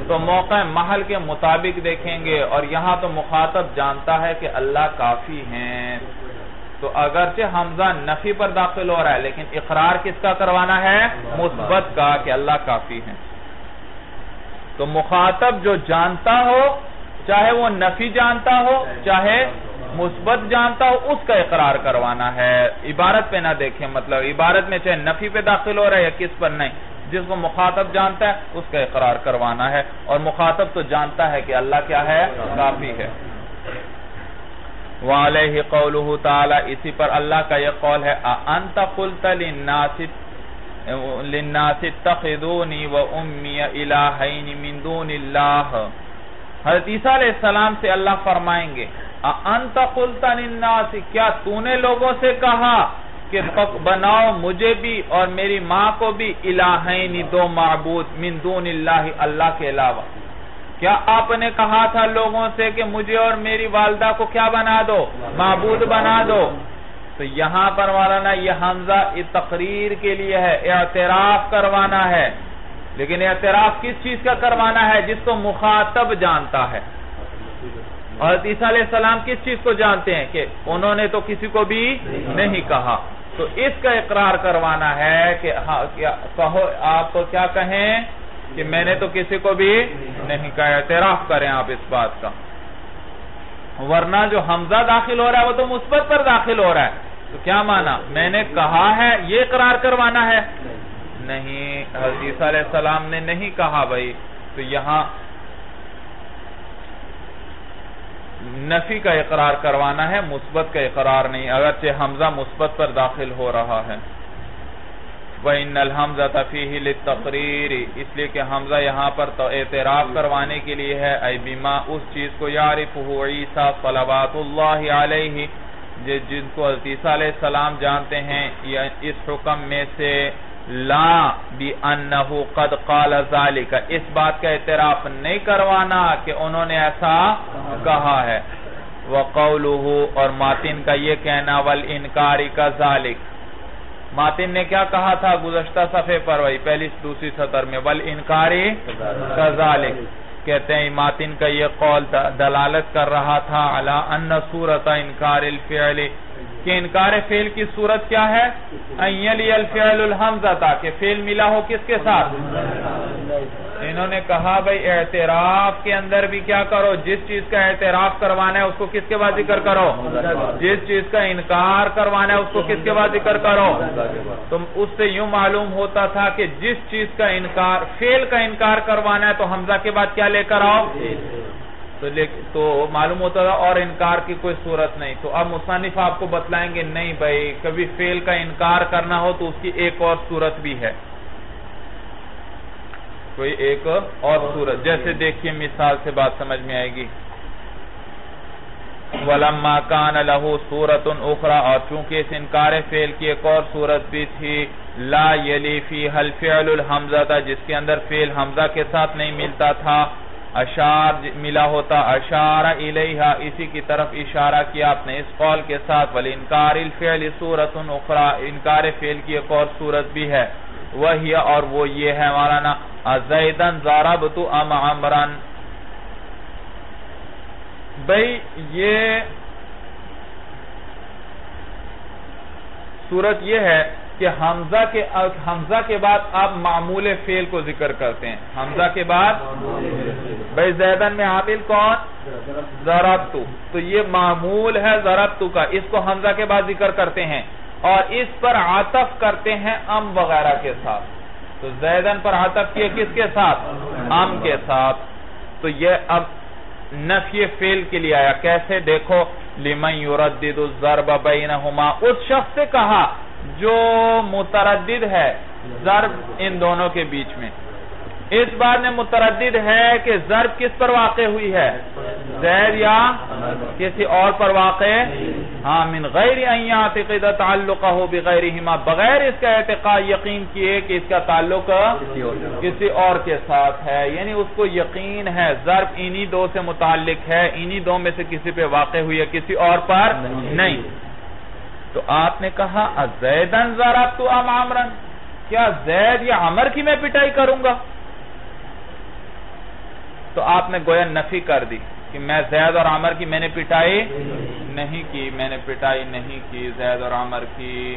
تو موقع محل کے مطابق دیکھیں گے۔ اور یہاں تو مخاطب جانتا ہے کہ اللہ کافی ہیں۔ تو اگرچہ حمزہ نفی پر داخل ہو رہا ہے، لیکن اقرار کس کا کروانا ہے؟ مثبت کا، کہ اللہ کافی ہے تو مخاطب جو جانتا ہو، چاہے وہ نفی جانتا ہو، چاہے مثبت جانتا ہو، اس کا اقرار کروانا ہے۔ عبارت پہ نہ دیکھیں مطلب عبارت میں چاہے نفی پہ داخل ہو رہا ہے یا کس پر نہیں، جس کو مخاطب جانتا ہے، اس کا اقرار کروانا ہے۔ اور مخاطب تو جانتا ہے کہ اللہ کیا ہے؟ کافی ہے۔ وعلیہ قولہ تعالی، اسی پر اللہ کا یہ قول ہے انت قلت للناس للناس اتخذونی و امی الہین من دون اللہ حضرت عیسیٰ علیہ السلام سے اللہ فرمائیں گے انت قلت للناس کیا تو نے لوگوں سے کہا کہ بناؤ مجھے بھی اور میری ماں کو بھی؟ الہین دو معبود من دون اللہ اللہ کے علاوہ۔ کیا آپ نے کہا تھا لوگوں سے کہ مجھے اور میری والدہ کو کیا بنا دو؟ معبود بنا دو۔ تو یہاں پر مولانا، یہ حمزہ تقریر کے لیے ہے، اعتراف کروانا ہے۔ لیکن اعتراف کس چیز کا کروانا ہے؟ جس کو مخاطب جانتا ہے۔ اور عیسیٰ علیہ السلام کس چیز کو جانتے ہیں؟ کہ انہوں نے تو کسی کو بھی نہیں کہا۔ تو اس کا اقرار کروانا ہے کہ ہاں، کہو، آپ کو کیا کہیں؟ کہ میں نے تو کسی کو بھی نہیں کہا اعتراف کریں آپ اس بات کا۔ ورنہ جو حمزہ داخل ہو رہا ہے وہ تو مثبت پر داخل ہو رہا ہے۔ تو کیا مانا؟ میں نے کہا ہے، یہ اقرار کروانا ہے۔ نہیں حضیث علیہ السلام نے نہیں کہا بھائی۔ تو یہاں نفی کا اقرار کروانا ہے، مثبت کا اقرار نہیں، اگرچہ حمزہ مثبت پر داخل ہو رہا ہے۔ وَإِنَّ الْحَمْزَةَ فِيهِ لِلتَّقْرِيرِ۔ اس لیے کہ حمزہ یہاں پر اعتراف کروانے کے لیے ہے۔ اے بیما، اس چیز کو یعرفہ عیسیٰ صلوات اللہ علیہ جن کو عیسیٰ علیہ السلام جانتے ہیں۔ اس حکم میں سے لا بِأَنَّهُ قَدْ قَالَ ذَلِكَ۔ اس بات کا اعتراف نہیں کروانا کہ انہوں نے ایسا کہا ہے۔ وَقَوْلُهُ اور ماتن کا یہ کہنا، وَالْإِنْكَارِ كَذَلِكَ۔ ماتن نے کیا کہا تھا؟ گزشتہ صفحے پر وہی، پہلی دوسری سطر میں بل انکاری کذالک. کہتے ہیں، ماتن کا یہ قول دلالت کر رہا تھا علا ان صورت انکار الفعل کہ انکار فعل کی صورت کیا ہے؟ الفعل الحمزہ تھا کہ فعل ملا ہو کس کے ساتھ؟ انہوں نے کہا بھئی اعتراف کے اندر بھی کیا کرو، جس چیز کا اعتراف کروانا ہے اس کو کس کے بعد ذکر کرو؟ جس چیز کا انکار کروانا ہے اس کو کس کے بعد ذکر کرو؟ تم اس سے یوں معلوم ہوتا تھا کہ جس چیز کا انکار فیل کا انکار کروانا ہے تو حمزہ کے بعد کیا لے کر آؤ؟ تو معلوم ہوتا تھا اور انکار کی کوئی صورت نہیں۔ تو اب مصنف آپ کو بتلائیں گے، نہیں بھائی، کبھی فیل کا انکار کرنا ہو تو اس کی ایک اور صورت بھی ہے۔ کوئی ایک اور صورت، جیسے دیکھیے مثال سے بات سمجھ میں آئے گی۔ ولما کان لہو صورت اخرى، اور چونکہ اس انکار فعل کی ایک اور صورت بھی تھی، لا یلی فی حل الحمزہ تھا جس کے اندر فعل حمزہ کے ساتھ نہیں ملتا تھا۔ اشار جی- ملا ہوتا، اشار الیہا، اسی کی طرف اشارہ کیا اپنے اس قول کے ساتھ، ولی انکار الفعل صورت اخرى، انکار فعل کی ایک اور صورت بھی ہے۔ وہی اور وہ یہ ہے، مولانا زیدن ضربت ام عمرن۔ بھئی یہ صورت یہ ہے کہ حمزہ کے حمزہ کے بعد آپ معمول فیل کو ذکر کرتے ہیں۔ حمزہ کے بعد بھئی زیدن میں عامل کون؟ ضربتو. تو یہ معمول ہے ضربتو کا. اس کو حمزہ کے بعد ذکر کرتے ہیں. اور اس پر عطف کرتے ہیں ام وغیرہ کے ساتھ. تو زیدن پر عطف کیے کس کے ساتھ؟ ام کے ساتھ. تو یہ اب نفی فیل کے لیے آیا. کیسے؟ دیکھو. لمن یردد الزرب بینہما. اس شخص سے کہا جو متردد ہے، ضرب ان دونوں کے بیچ میں. اس بار میں متردد ہے کہ ضرب کس پر واقع ہوئی ہے؟ زید یا کسی اور پر واقع؟ ہاں من غیر ان اعتقد تعلقہ بغیرہما بغیر اس کا اعتقاد یقین کیے کہ اس کا تعلق کسی اور کے ساتھ ہے۔ یعنی اس کو یقین ہے، ضرب انہی دو سے متعلق ہے، انہی دو میں سے کسی پہ واقع ہوئی ہے، کسی اور پر نہیں۔ تو آپ نے کہا زیدن ضربتو ام عمرن کیا زید یا عمر کی میں پٹائی کروں گا؟ تو آپ نے گویا نفی کر دی کہ میں زید اور عمر کی میں نے پٹائی نہیں کی، میں نے پٹائی نہیں کی زید اور عمر کی۔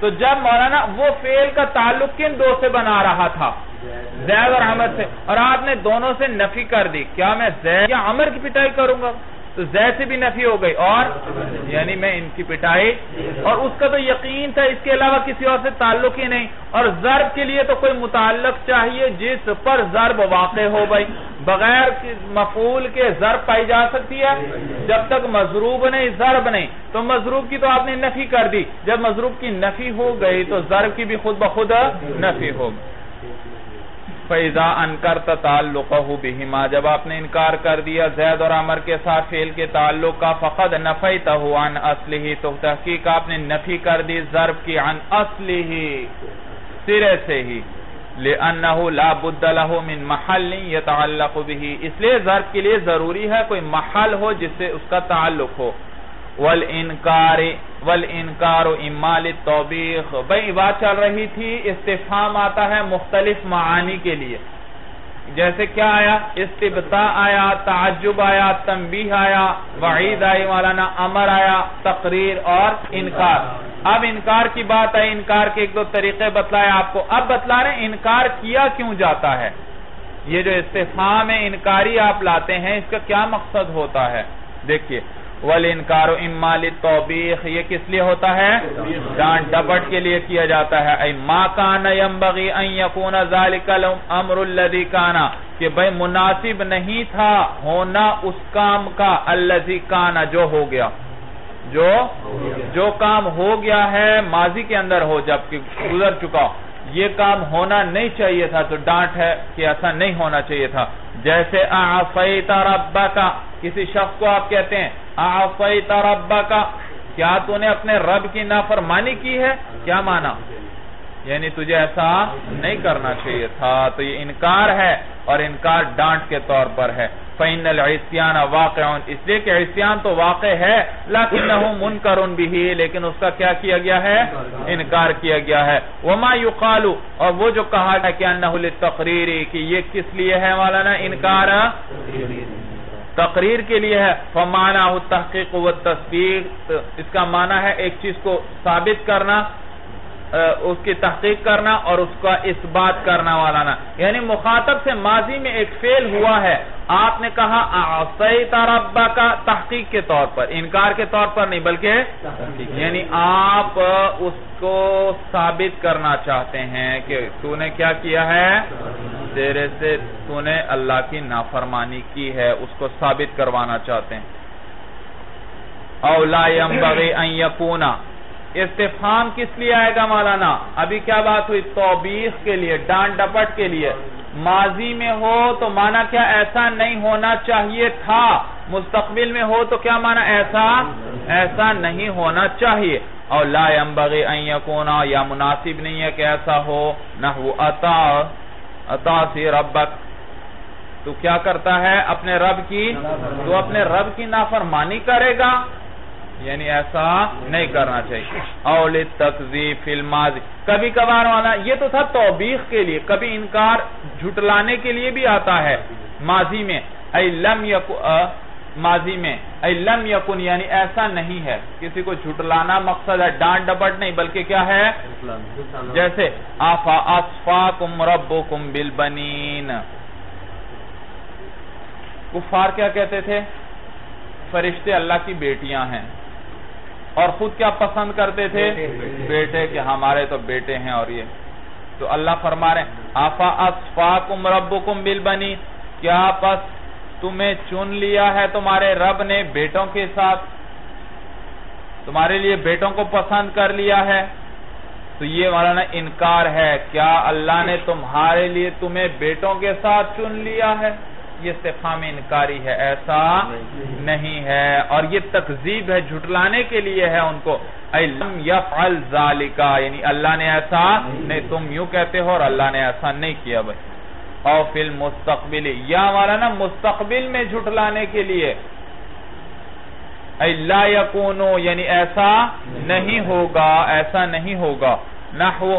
تو جب مولانا وہ فیل کا تعلق کن دو سے بنا رہا تھا؟ زید اور عمر سے۔ اور آپ نے دونوں سے نفی کر دی۔ کیا میں زید یا عمر کی پٹائی کروں گا؟ تو زید سے بھی نفی ہو گئی اور یعنی میں ان کی پٹائی اور اس کا تو یقین تھا اس کے علاوہ کسی اور سے تعلق ہی نہیں اور ضرب کے لیے تو کوئی متعلق چاہیے جس پر ضرب واقع ہو بھائی بغیر مفعول کے ضرب پائی جا سکتی ہے جب تک مضروب نہیں، ضرب نہیں۔ تو مضروب کی تو آپ نے نفی کر دی۔ جب مضروب کی نفی ہو گئی تو ضرب کی بھی خود بخود نفی ہو گئی۔ فَإِذَا أَنْكَرْتَ تَعَلُّقَهُ بِهِمَا، جب آپ نے انکار کر دیا زید اور عمر کے ساتھ فیل کے تعلق کا، فَقَدْ نَفَيْتَهُ عَنْ أَصْلِهِ، تو تحقیق آپ نے نفی کر دی ضرب کی عن أَصْلِهِ سرے سے ہی، لِأَنَّهُ لَا بُدَّ لَهُ مِن مَحَلٍ يَتَعَلَّقُ بِهِ۔ اس لیے ضرب کے لیے ضروری ہے کوئی محل ہو جس سے اس کا تعلق ہو۔ والانکار والانکار امال التوبیخ بھئی بات چل رہی تھی استفام آتا ہے مختلف معانی کے لیے۔ جیسے کیا آیا؟ استبتا آیا، تعجب آیا تنبیح آیا، وعید آئی مولانا، امر آیا، تقریر اور انکار۔ اب انکار کی بات ہے، انکار کے ایک دو طریقے بتلائے آپ کو۔ اب بتلا رہے ہیں، انکار کیا کیوں جاتا ہے؟ یہ جو استفام انکاری آپ لاتے ہیں، اس کا کیا مقصد ہوتا ہے؟ دیکھئے والانکار اما للتوبیخ، یہ کس لیے ہوتا ہے؟ ڈانٹ ڈبٹ کے لیے کیا جاتا ہے۔ ای ما کان ينبغي ان يكون ذلك الامر الذي كان کہ بھئی مناسب نہیں تھا ہونا اس کام کا الذي كان جو ہو گیا۔ جو جو کام ہو گیا ہے، ماضی کے اندر ہو، جبکہ گزر چکا۔ یہ کام ہونا نہیں چاہیے تھا تو ڈانٹ ہے کہ ایسا نہیں ہونا چاہیے تھا۔ جیسے اعفیت ربکا کسی شخص کو آپ کہتے ہیں، اعفیت ربکا کیا تو نے اپنے رب کی نافرمانی کی ہے؟ کیا مانا؟ یعنی تجھے ایسا نہیں کرنا چاہیے تھا، تو یہ انکار ہے اور انکار ڈانٹ کے طور پر ہے۔ فَإِنَّ الْعِسْيَانَ وَاقِعُونَ۔ اس لیے کہ عسیان تو واقع ہے، لَكِنَّهُ مُنْكَرٌ بِهِ۔ لیکن اس کا کیا کیا گیا ہے؟ انکار کیا گیا ہے۔ وَمَا يُقَالُ۔ اور وہ جو کہا ہے کہ أَنَّهُ لِلتَّقْرِيرِ، کہ یہ کس لیے ہے مولانا؟ انکار تقریر کے لیے ہے۔ فَمَعْنَهُ التَّحْقِيقُ وَالتَّصْدِيقُ۔ اس کا معنی ہے ایک چیز کو ثابت کرنا۔ اس کی تحقیق کرنا اور اس کا اس بات کرنا والا نا۔ یعنی مخاطب سے ماضی میں ایک فیل ہوا ہے۔ آپ نے کہا، اعصیت ربا کا تحقیق کے طور پر۔ انکار کے طور پر نہیں، بلکہ یعنی آپ اس کو ثابت کرنا چاہتے ہیں کہ تو نے کیا کیا ہے؟ تیرے سے تو نے اللہ کی نافرمانی کی ہے، اس کو ثابت کروانا چاہتے ہیں۔ اولا ينبغي ان يكون استفام کس لیے آئے گا مولانا؟ ابھی کیا بات ہوئی؟ توبیخ کے لیے ڈانٹ ڈپٹ کے لیے۔ ماضی میں ہو تو مانا کیا ایسا نہیں ہونا چاہیے تھا؟ مستقبل میں ہو تو کیا معنی ایسا؟ ایسا نہیں ہونا چاہیے۔ اور لا ينبغي ان يكون یا مناسب نہیں ہے کہ ایسا ہو۔ نحو اتا اتا سی ربک۔ تو کیا کرتا ہے؟ اپنے رب کی، تو اپنے رب کی نافرمانی کرے گا۔ یعنی ایسا نہیں کرنا چاہیے۔ اول تقزیب فی الماضی کبھی کبھار والا، یہ تو تھا توبیخ کے لیے۔ کبھی انکار جھٹلانے کے لیے بھی آتا ہے۔ ماضی میں۔ ای لم ماضی میں۔ ای لم یکن یعنی ایسا نہیں ہے۔ کسی کو جھٹلانا مقصد ہے، ڈانٹ ڈپٹ نہیں، بلکہ کیا ہے؟ جیسے، آفا اصفاکم ربکم بالبنین۔ کفار کیا کہتے تھے؟ فرشتے اللہ کی بیٹیاں ہیں۔ اور خود کیا پسند کرتے تھے؟ بیٹے۔ کہ ہمارے تو بیٹے ہیں اور یہ۔ تو اللہ فرما رہے ہیں آفا اصفاکم ربکم بالبنی کیا پس تمہیں چن لیا ہے تمہارے رب نے بیٹوں کے ساتھ؟ تمہارے لیے بیٹوں کو پسند کر لیا ہے۔ تو یہ مولانا انکار ہے کیا اللہ نے تمہارے لیے تمہیں بیٹوں کے ساتھ چن لیا ہے؟ یہ استفام انکاری ہے، ایسا نہیں ہے۔ اور یہ تقزیب ہے، جھٹلانے کے لیے ہے ان کو۔ لم یفعل ذالکا یعنی اللہ نے ایسا نہیں، تم یوں کہتے ہو اور اللہ نے ایسا نہیں کیا بھائی۔ او فی المستقبل، یا ہمارا نا مستقبل میں جھٹلانے کے لیے۔ لا یکونو یعنی ایسا نہیں ہوگا، ایسا نہیں ہوگا۔ نحو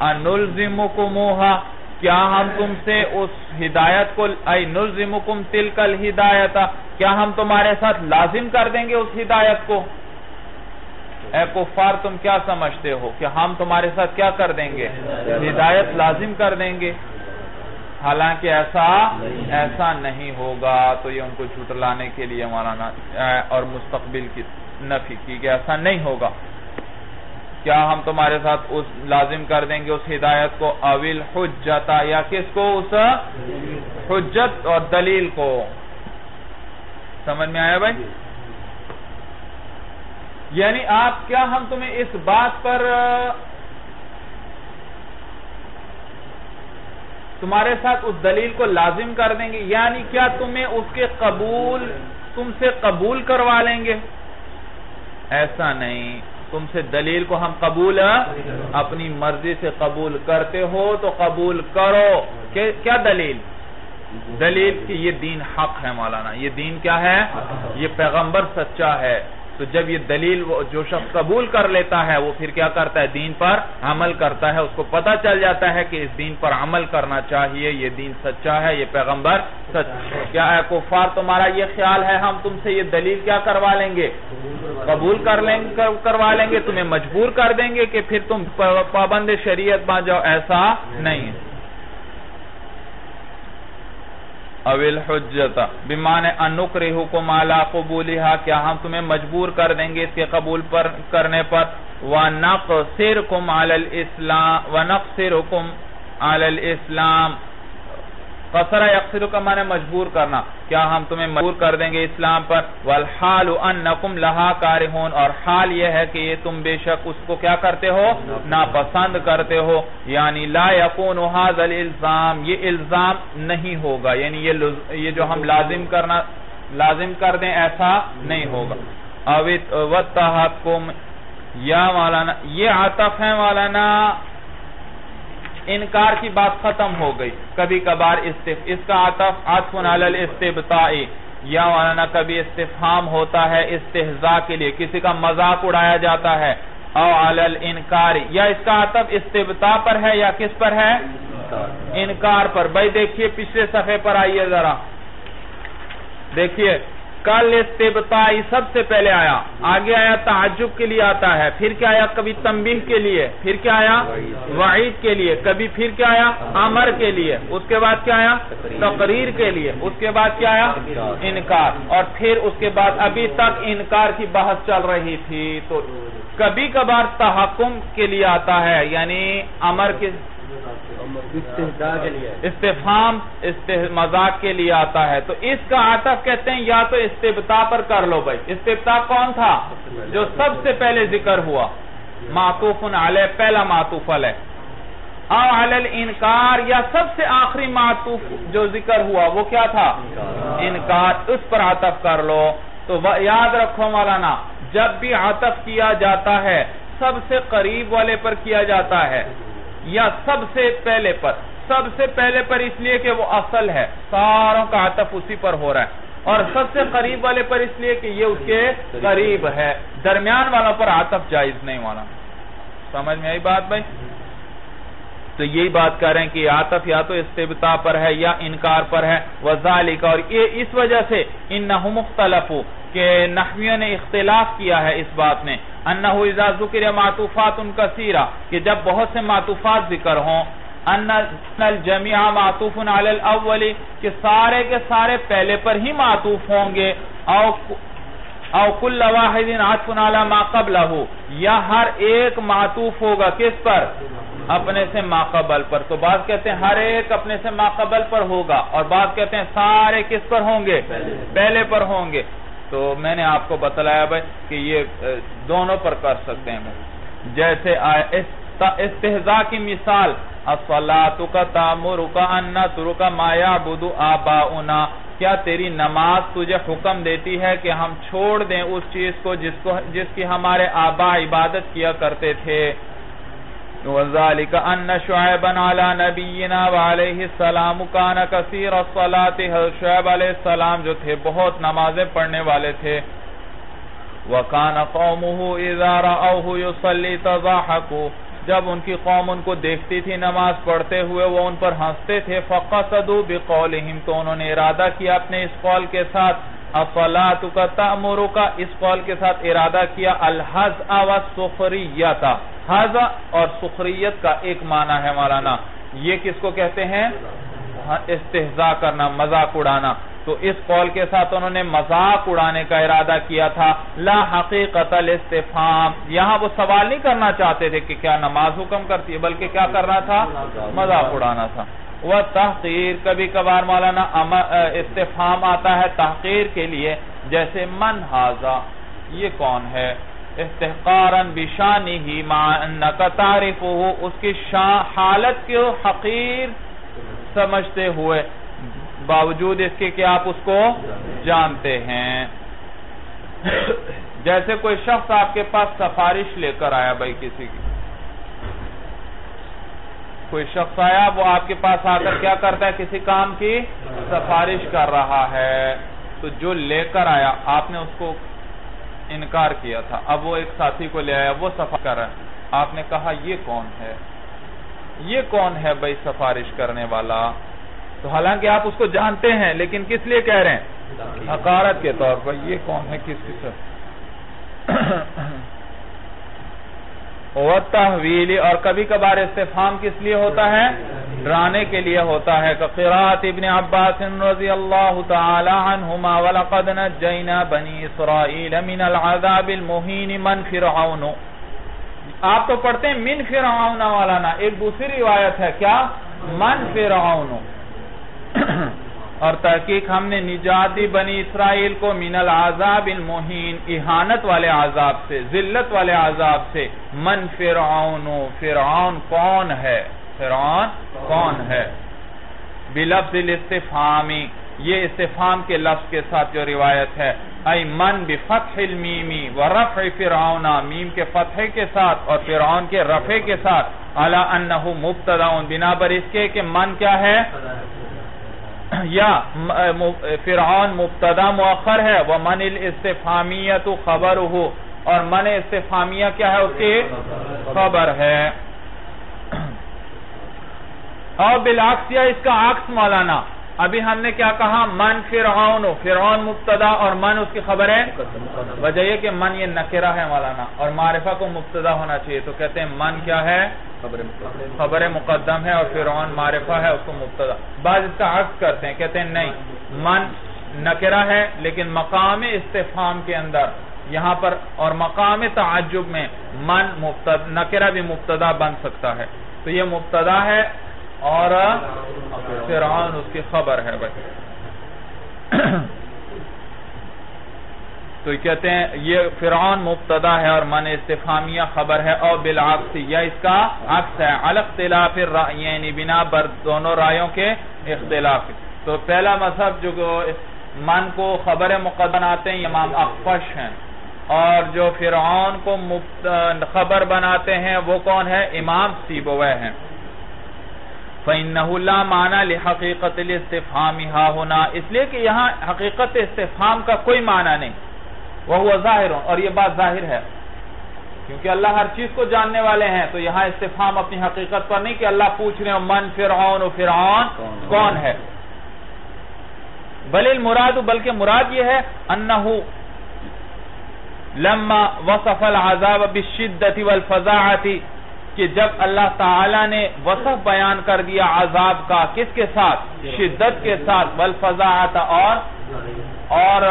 انلزمکموہا کیا ہم تم سے اس ہدایت کو ای نلزمکم تلک کیا ہم تمہارے ساتھ لازم کر دیں گے اس ہدایت کو؟ اے کفار، تم کیا سمجھتے ہو کہ ہم تمہارے ساتھ کیا کر دیں گے؟ ہدایت لازم کر دیں گے۔ حالانکہ ایسا ایسا نہیں ہوگا، تو یہ ان کو جھوٹلانے کے لیے مولانا اور مستقبل کی نفی کی کہ ایسا نہیں ہوگا۔ کیا ہم تمہارے ساتھ اس لازم کر دیں گے اس ہدایت کو؟ اویل حجتا یا کس کو اس حجت اور دلیل کو؟ سمجھ میں آیا بھائی؟ یعنی آپ کیا ہم تمہیں اس بات پر، تمہارے ساتھ اس دلیل کو لازم کر دیں گے؟ یعنی کیا تمہیں اس کے قبول، تم سے قبول کروا لیں گے؟ ایسا نہیں۔ تم سے دلیل کو ہم قبول اپنی مرضی سے قبول کرتے ہو تو قبول کرو۔ کیا دلیل؟ دلیل کہ یہ دین حق ہے مولانا، یہ دین کیا ہے؟ یہ پیغمبر سچا ہے۔ تو جب یہ دلیل جو شخص قبول کر لیتا ہے، وہ پھر کیا کرتا ہے؟ دین پر عمل کرتا ہے۔ اس کو پتا چل جاتا ہے کہ اس دین پر عمل کرنا چاہیے، یہ دین سچا ہے، یہ پیغمبر سچ کیا ہے کفار، تمہارا یہ خیال ہے، ہم تم سے یہ دلیل کیا کروا لیں گے؟ قبول کر لیں کروا لیں گے، تمہیں مجبور کر دیں گے کہ پھر تم پابند شریعت مان جاؤ، ایسا نہیں ہے۔ اول حجتا بمانے انکرہکم علا قبولہا، کیا ہم تمہیں مجبور کر دیں گے اس کے قبول پر کرنے پر؟ وَنَقْصِرْكُمْ عَلَى الْإِسْلَامِ وَنَقْصِرْكُمْ عَلَى الْإِسْلَامِ قصرہ یقصر کا معنی مجبور کرنا۔ کیا ہم تمہیں مجبور کر دیں گے اسلام پر؟ والحال انکم لہا کارہون اور حال یہ ہے کہ یہ تم بے شک اس کو کیا کرتے ہو؟ ناپسند کرتے ہو۔ یعنی لا یکون هذا الالزام یہ الزام نہیں ہوگا۔ یعنی یہ جو ہم لازم کرنا لازم کر دیں ایسا نہیں ہوگا۔ اویت وتحکم یا مولانا یہ عطف ہے مولانا۔ انکار کی بات ختم ہو گئی۔ کبھی کبھار اس کا عطف عطف علی الاستبتائی یا وانا کبھی استفہام ہوتا ہے استحضاء کے لیے، کسی کا مذاق اڑایا جاتا ہے۔ او علی الانکار، یا اس کا عطف استبتا پر ہے یا کس پر ہے؟ انکار پر۔ بھائی دیکھیے، پچھلے صفحے پر آئیے ذرا۔ دیکھیے کل استبتائی سب سے پہلے آیا۔ آگے آیا تعجب کے لیے آتا ہے، پھر کیا آیا کبھی تنبیح کے لیے، پھر کیا آیا وعید کے لیے، کبھی پھر کیا آیا عمر کے لیے، اس کے بعد کیا آیا تقریر کے لیے، اس کے بعد کیا آیا انکار، اور پھر اس کے بعد ابھی تک انکار کی بحث چل رہی تھی۔ تو کبھی کبھار تحکم کے لیے آتا ہے یعنی عمر کے استفام مذاق کے لیے آتا ہے۔ تو اس کا عطف کہتے ہیں، یا تو استبتا پر کر لو بھائی۔ استبتا کون تھا؟ جو سب سے پہلے ذکر ہوا۔ معطوف علیہ پہلا معطوف علیہ او علی الانکار، یا سب سے آخری معطوف جو ذکر ہوا، وہ کیا تھا؟ انکار۔ اس پر عطف کر لو۔ تو یاد رکھو مولانا، جب بھی عطف کیا جاتا ہے، سب سے قریب والے پر کیا جاتا ہے۔ یا سب سے پہلے پر۔ سب سے پہلے پر اس لیے کہ وہ اصل ہے۔ ساروں کا عطف اسی پر ہو رہا ہے۔ اور سب سے قریب والے پر اس لیے کہ یہ اس کے قریب ہے۔ درمیان والوں پر عطف جائز نہیں والا۔ سمجھ میں آئی بات بھائی؟ تو یہی بات کر رہے ہیں کہ عاطف یا تو استبتا پر ہے یا انکار پر ہے۔ وَذَالِكَ اور یہ اس وجہ سے انہو مختلف کہ نحویوں نے اختلاف کیا ہے اس بات میں۔ انہو اذا ذکر معطوفات ان کثیرہ، کہ جب بہت سے معطوفات ذکر ہوں، ان الجمیع معطوف علی الاولی کہ سارے کے سارے پہلے پر ہی معطوف ہوں گے، او او کل واحد عطف علی ما قبلہ، یا ہر ایک معطوف ہوگا کس پر؟ اپنے سے ماقبل پر۔ تو بعض کہتے ہیں ہر ایک اپنے سے ماقبل پر ہوگا، اور بعض کہتے ہیں سارے کس پر ہوں گے؟ پہلے پر ہوں گے۔ تو میں نے آپ کو بتلایا بھائی کہ یہ دونوں پر کر سکتے ہیں۔ جیسے استحضاء کی مثال کا تامر کا انا ترکا مایا بدو آباؤنا۔ کیا تیری نماز تجھے حکم دیتی ہے کہ ہم چھوڑ دیں اس چیز کو جس کو، جس کی ہمارے آبا عبادت کیا کرتے تھے؟ وذلك ان شعيبا على نبينا وعليه السلام كان كثير الصلاه شعیب علیہ السلام جو تھے بہت نمازیں پڑھنے والے تھے. وكان قومه اذا راوه يصلي تضحكوا جب ان کی قوم ان کو دیکھتی تھی نماز پڑھتے ہوئے وہ ان پر ہنستے تھے. فقصدوا بقولهم تو انہوں نے ارادہ کیا اپنے اس قول کے ساتھ. افلا اصلاتک تأمرک اس قول کے ساتھ ارادہ کیا الحض الحزء والسخریہ حضا اور سخریت کا ایک معنی ہے مولانا۔ یہ کس کو کہتے ہیں؟ استحضاء کرنا، مذاق اڑانا۔ تو اس قول کے ساتھ انہوں نے مذاق اڑانے کا ارادہ کیا تھا۔ لا حقیقت الاستفام یہاں وہ سوال نہیں کرنا چاہتے تھے کہ کیا نماز حکم کرتی ہے، بلکہ کیا کرنا تھا؟ مذاق اڑانا تھا۔ وہ تحقیر، کبھی کبھار مولانا استفام آتا ہے تحقیر کے لیے، جیسے من حاضا، یہ کون ہے؟ استحقارا بشانی ہی ما انکا اس کی حالت کے حقیر سمجھتے ہوئے، باوجود اس کے کہ آپ اس کو جانتے ہیں۔ جیسے کوئی شخص آپ کے پاس سفارش لے کر آیا بھائی کسی کی۔ کوئی شخص آیا، وہ آپ کے پاس آ کر کیا کرتا ہے؟ کسی کام کی سفارش کر رہا ہے۔ تو جو لے کر آیا، آپ نے اس کو انکار کیا تھا۔ اب وہ ایک ساتھی کو لے آیا، وہ سفارش کر رہا ہے۔ آپ نے کہا، یہ کون ہے؟ یہ کون ہے بھائی سفارش کرنے والا؟ تو حالانکہ آپ اس کو جانتے ہیں، لیکن کس لیے کہہ رہے ہیں؟ حقارت کے طور پر۔ یہ کون ہے؟ کس کس تحویلی اور کبھی کبھار استفام کس لیے ہوتا ہے؟ ڈرانے کے لیے ہوتا ہے۔ قرآت ابن عباس رضی اللہ تعالی عنہما، وَلَقَدْ نَجَّيْنَا بَنِي إِسْرَائِيلَ مِنَ الْعَذَابِ الْمُحِينِ مَنْ فِرْعَوْنُ۔ آپ تو پڑھتے ہیں من فرعون والا نا، ایک دوسری روایت ہے کیا؟ من فرعون۔ اور تحقیق ہم نے نجات دی بنی اسرائیل کو من العذاب المہین احانت والے عذاب سے، ذلت والے عذاب سے۔ من فرعون فرعون کون ہے؟ فرعون کون ہے؟ بلفظ الاستفامی یہ استفام کے لفظ کے ساتھ جو روایت ہے۔ ای من بفتح المیمی ورفع فرعون، میم کے فتح کے ساتھ اور فرعون کے رفع کے ساتھ۔ علا انہو مبتدعون بنابر اس کے کہ من کیا ہے؟ یا فرعون مبتدا مؤخر ہے وہ من الاستفامیت خبر ہو اور من استفامیہ کیا ہے اس کی؟ خبر ہے۔ اور بالعکس یا اس کا عکس مولانا۔ ابھی ہم نے کیا کہا؟ من فرعون فرعون مبتدا اور من اس کی خبر ہے وجہ یہ کہ من یہ نکرہ ہے مولانا، اور معرفہ کو مبتدا ہونا چاہیے۔ تو کہتے ہیں من کیا ہے؟ خبر مقدم ہے۔ اور فرعون معرفہ ہے اس کو مبتدا۔ بعض اس کا عکس کرتے ہیں کہتے ہیں نہیں من نکرہ ہے لیکن مقام استفام کے اندر یہاں پر اور مقام تعجب میں من نکرہ بھی مبتدا بن سکتا ہے۔ تو یہ مبتدا ہے اور فرعون۔ اس کی خبر ہے بھائی تو کہتے ہیں، یہ فرعون مبتدا ہے اور من استفامیہ خبر ہے، او بالعکس یا اس کا عکس ہے الاختلاف الرائین یعنی بنا بر دونوں رائیوں کے اختلاف۔ تو پہلا مذہب جو من کو خبر مقدن آتے ہیں، امام اخفش ہیں۔ اور جو فرعون کو خبر بناتے ہیں، وہ کون ہے؟ امام سیبوے ہیں۔ فَإِنَّهُ لَا مَعْنَى لِحَقِيقَةِ الْإِسْتِفْحَامِ ہا ہونا۔ اس لیے کہ یہاں حقیقت استفحام کا کوئی معنی نہیں۔ وہ ظاہر اور یہ بات ظاہر ہے۔ کیونکہ اللہ ہر چیز کو جاننے والے ہیں، تو یہاں استفام اپنی حقیقت پر نہیں کہ اللہ پوچھ رہے ہیں، من فرعون و فرعون کون ہے؟ بل المراد، بلکہ مراد یہ ہے، انہو لما وصف العذاب بالشدت والفضاعت کہ جب اللہ تعالی نے وصف بیان کر دیا عذاب کا کس کے ساتھ؟ شدت کے ساتھ والفضاعت اور اور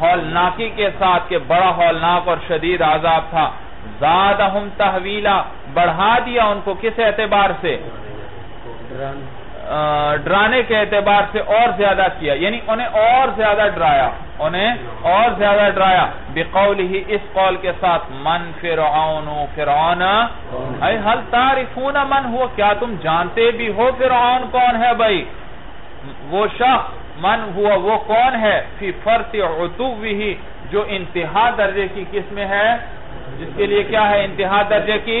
ہولناکی کے ساتھ کہ بڑا ہولناک اور شدید عذاب تھا۔ زادہم تحویلا، بڑھا دیا ان کو کس اعتبار سے؟ ڈرانے کے اعتبار سے اور زیادہ کیا۔ یعنی انہیں اور زیادہ ڈرایا۔ انہیں اور زیادہ ڈرایا۔ بقول ہی اس قول کے ساتھ، من فرعون فرعون، اے حل تعرفون من ہوا کیا تم جانتے بھی ہو فرعون کون ہے بھائی؟ وہ شخص من ہوا وہ کون ہے فی فرط عطوی جو انتہا درجے کی قسم ہے جس کے لیے کیا ہے انتہا درجے کی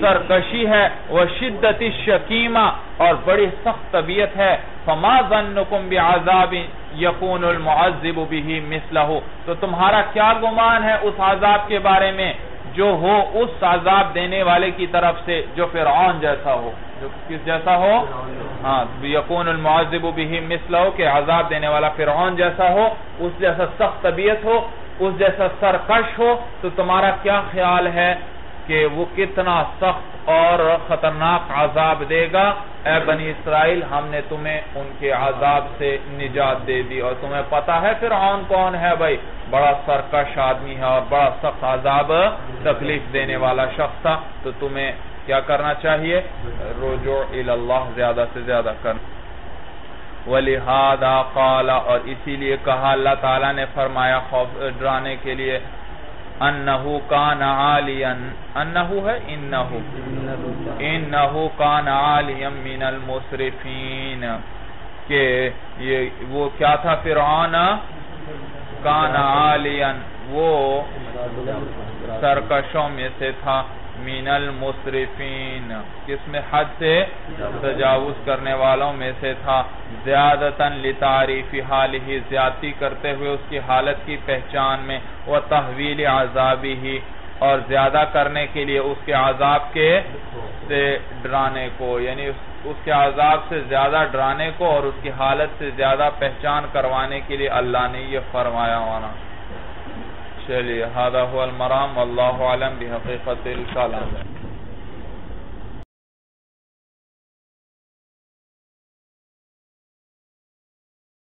سرکشی ہے وہ شدت شکیمہ اور بڑی سخت طبیعت ہے فما ظنکم بعذاب یکون المعذب به مثلہ تو تمہارا کیا گمان ہے اس عذاب کے بارے میں جو ہو اس عذاب دینے والے کی طرف سے جو فرعون جیسا ہو۔ جو کس جیسا ہو؟ ہاں یقون المعذب بھی مثل ہو کہ عذاب دینے والا فرعون جیسا ہو، اس جیسا سخت طبیعت ہو، اس جیسا سرکش ہو، تو تمہارا کیا خیال ہے؟ کہ وہ کتنا سخت اور خطرناک عذاب دے گا۔ اے بنی اسرائیل، ہم نے تمہیں ان کے عذاب سے نجات دے دی اور تمہیں پتا ہے فرعون کون ہے بھائی؟ بڑا سرکش آدمی ہے اور بڑا سخت عذاب تکلیف دینے والا شخص تھا۔ تو تمہیں کیا کرنا چاہیے؟ رجوع اللہ، زیادہ سے زیادہ کرنا۔ وَلِهَادَا قَالَ، اور اسی لیے کہا، اللہ تعالیٰ نے فرمایا، خوف ڈرانے کے لیے انہو کان عالیا، انہو ہے انہو انہو کان عالیا من المصرفین، کہ یہ وہ کیا تھا فرعون؟ کان عالیا، وہ سرکشوں میں سے تھا۔ من المصرفین۔ کس میں حد سے تجاوز کرنے والوں میں سے تھا۔ زیادتاً لتعریف حال ہی، زیادتی کرتے ہوئے اس کی حالت کی پہچان میں۔ وہ تحویل عذابی ہی۔ اور زیادہ کرنے کے لیے اس کے عذاب کے سے ڈرانے کو۔ یعنی اس کے عذاب سے زیادہ ڈرانے کو اور اس کی حالت سے زیادہ پہچان کروانے کے لیے اللہ نے یہ فرمایا ہونا چلیے هذا هو المرام والله علم بحقیقت الکلام.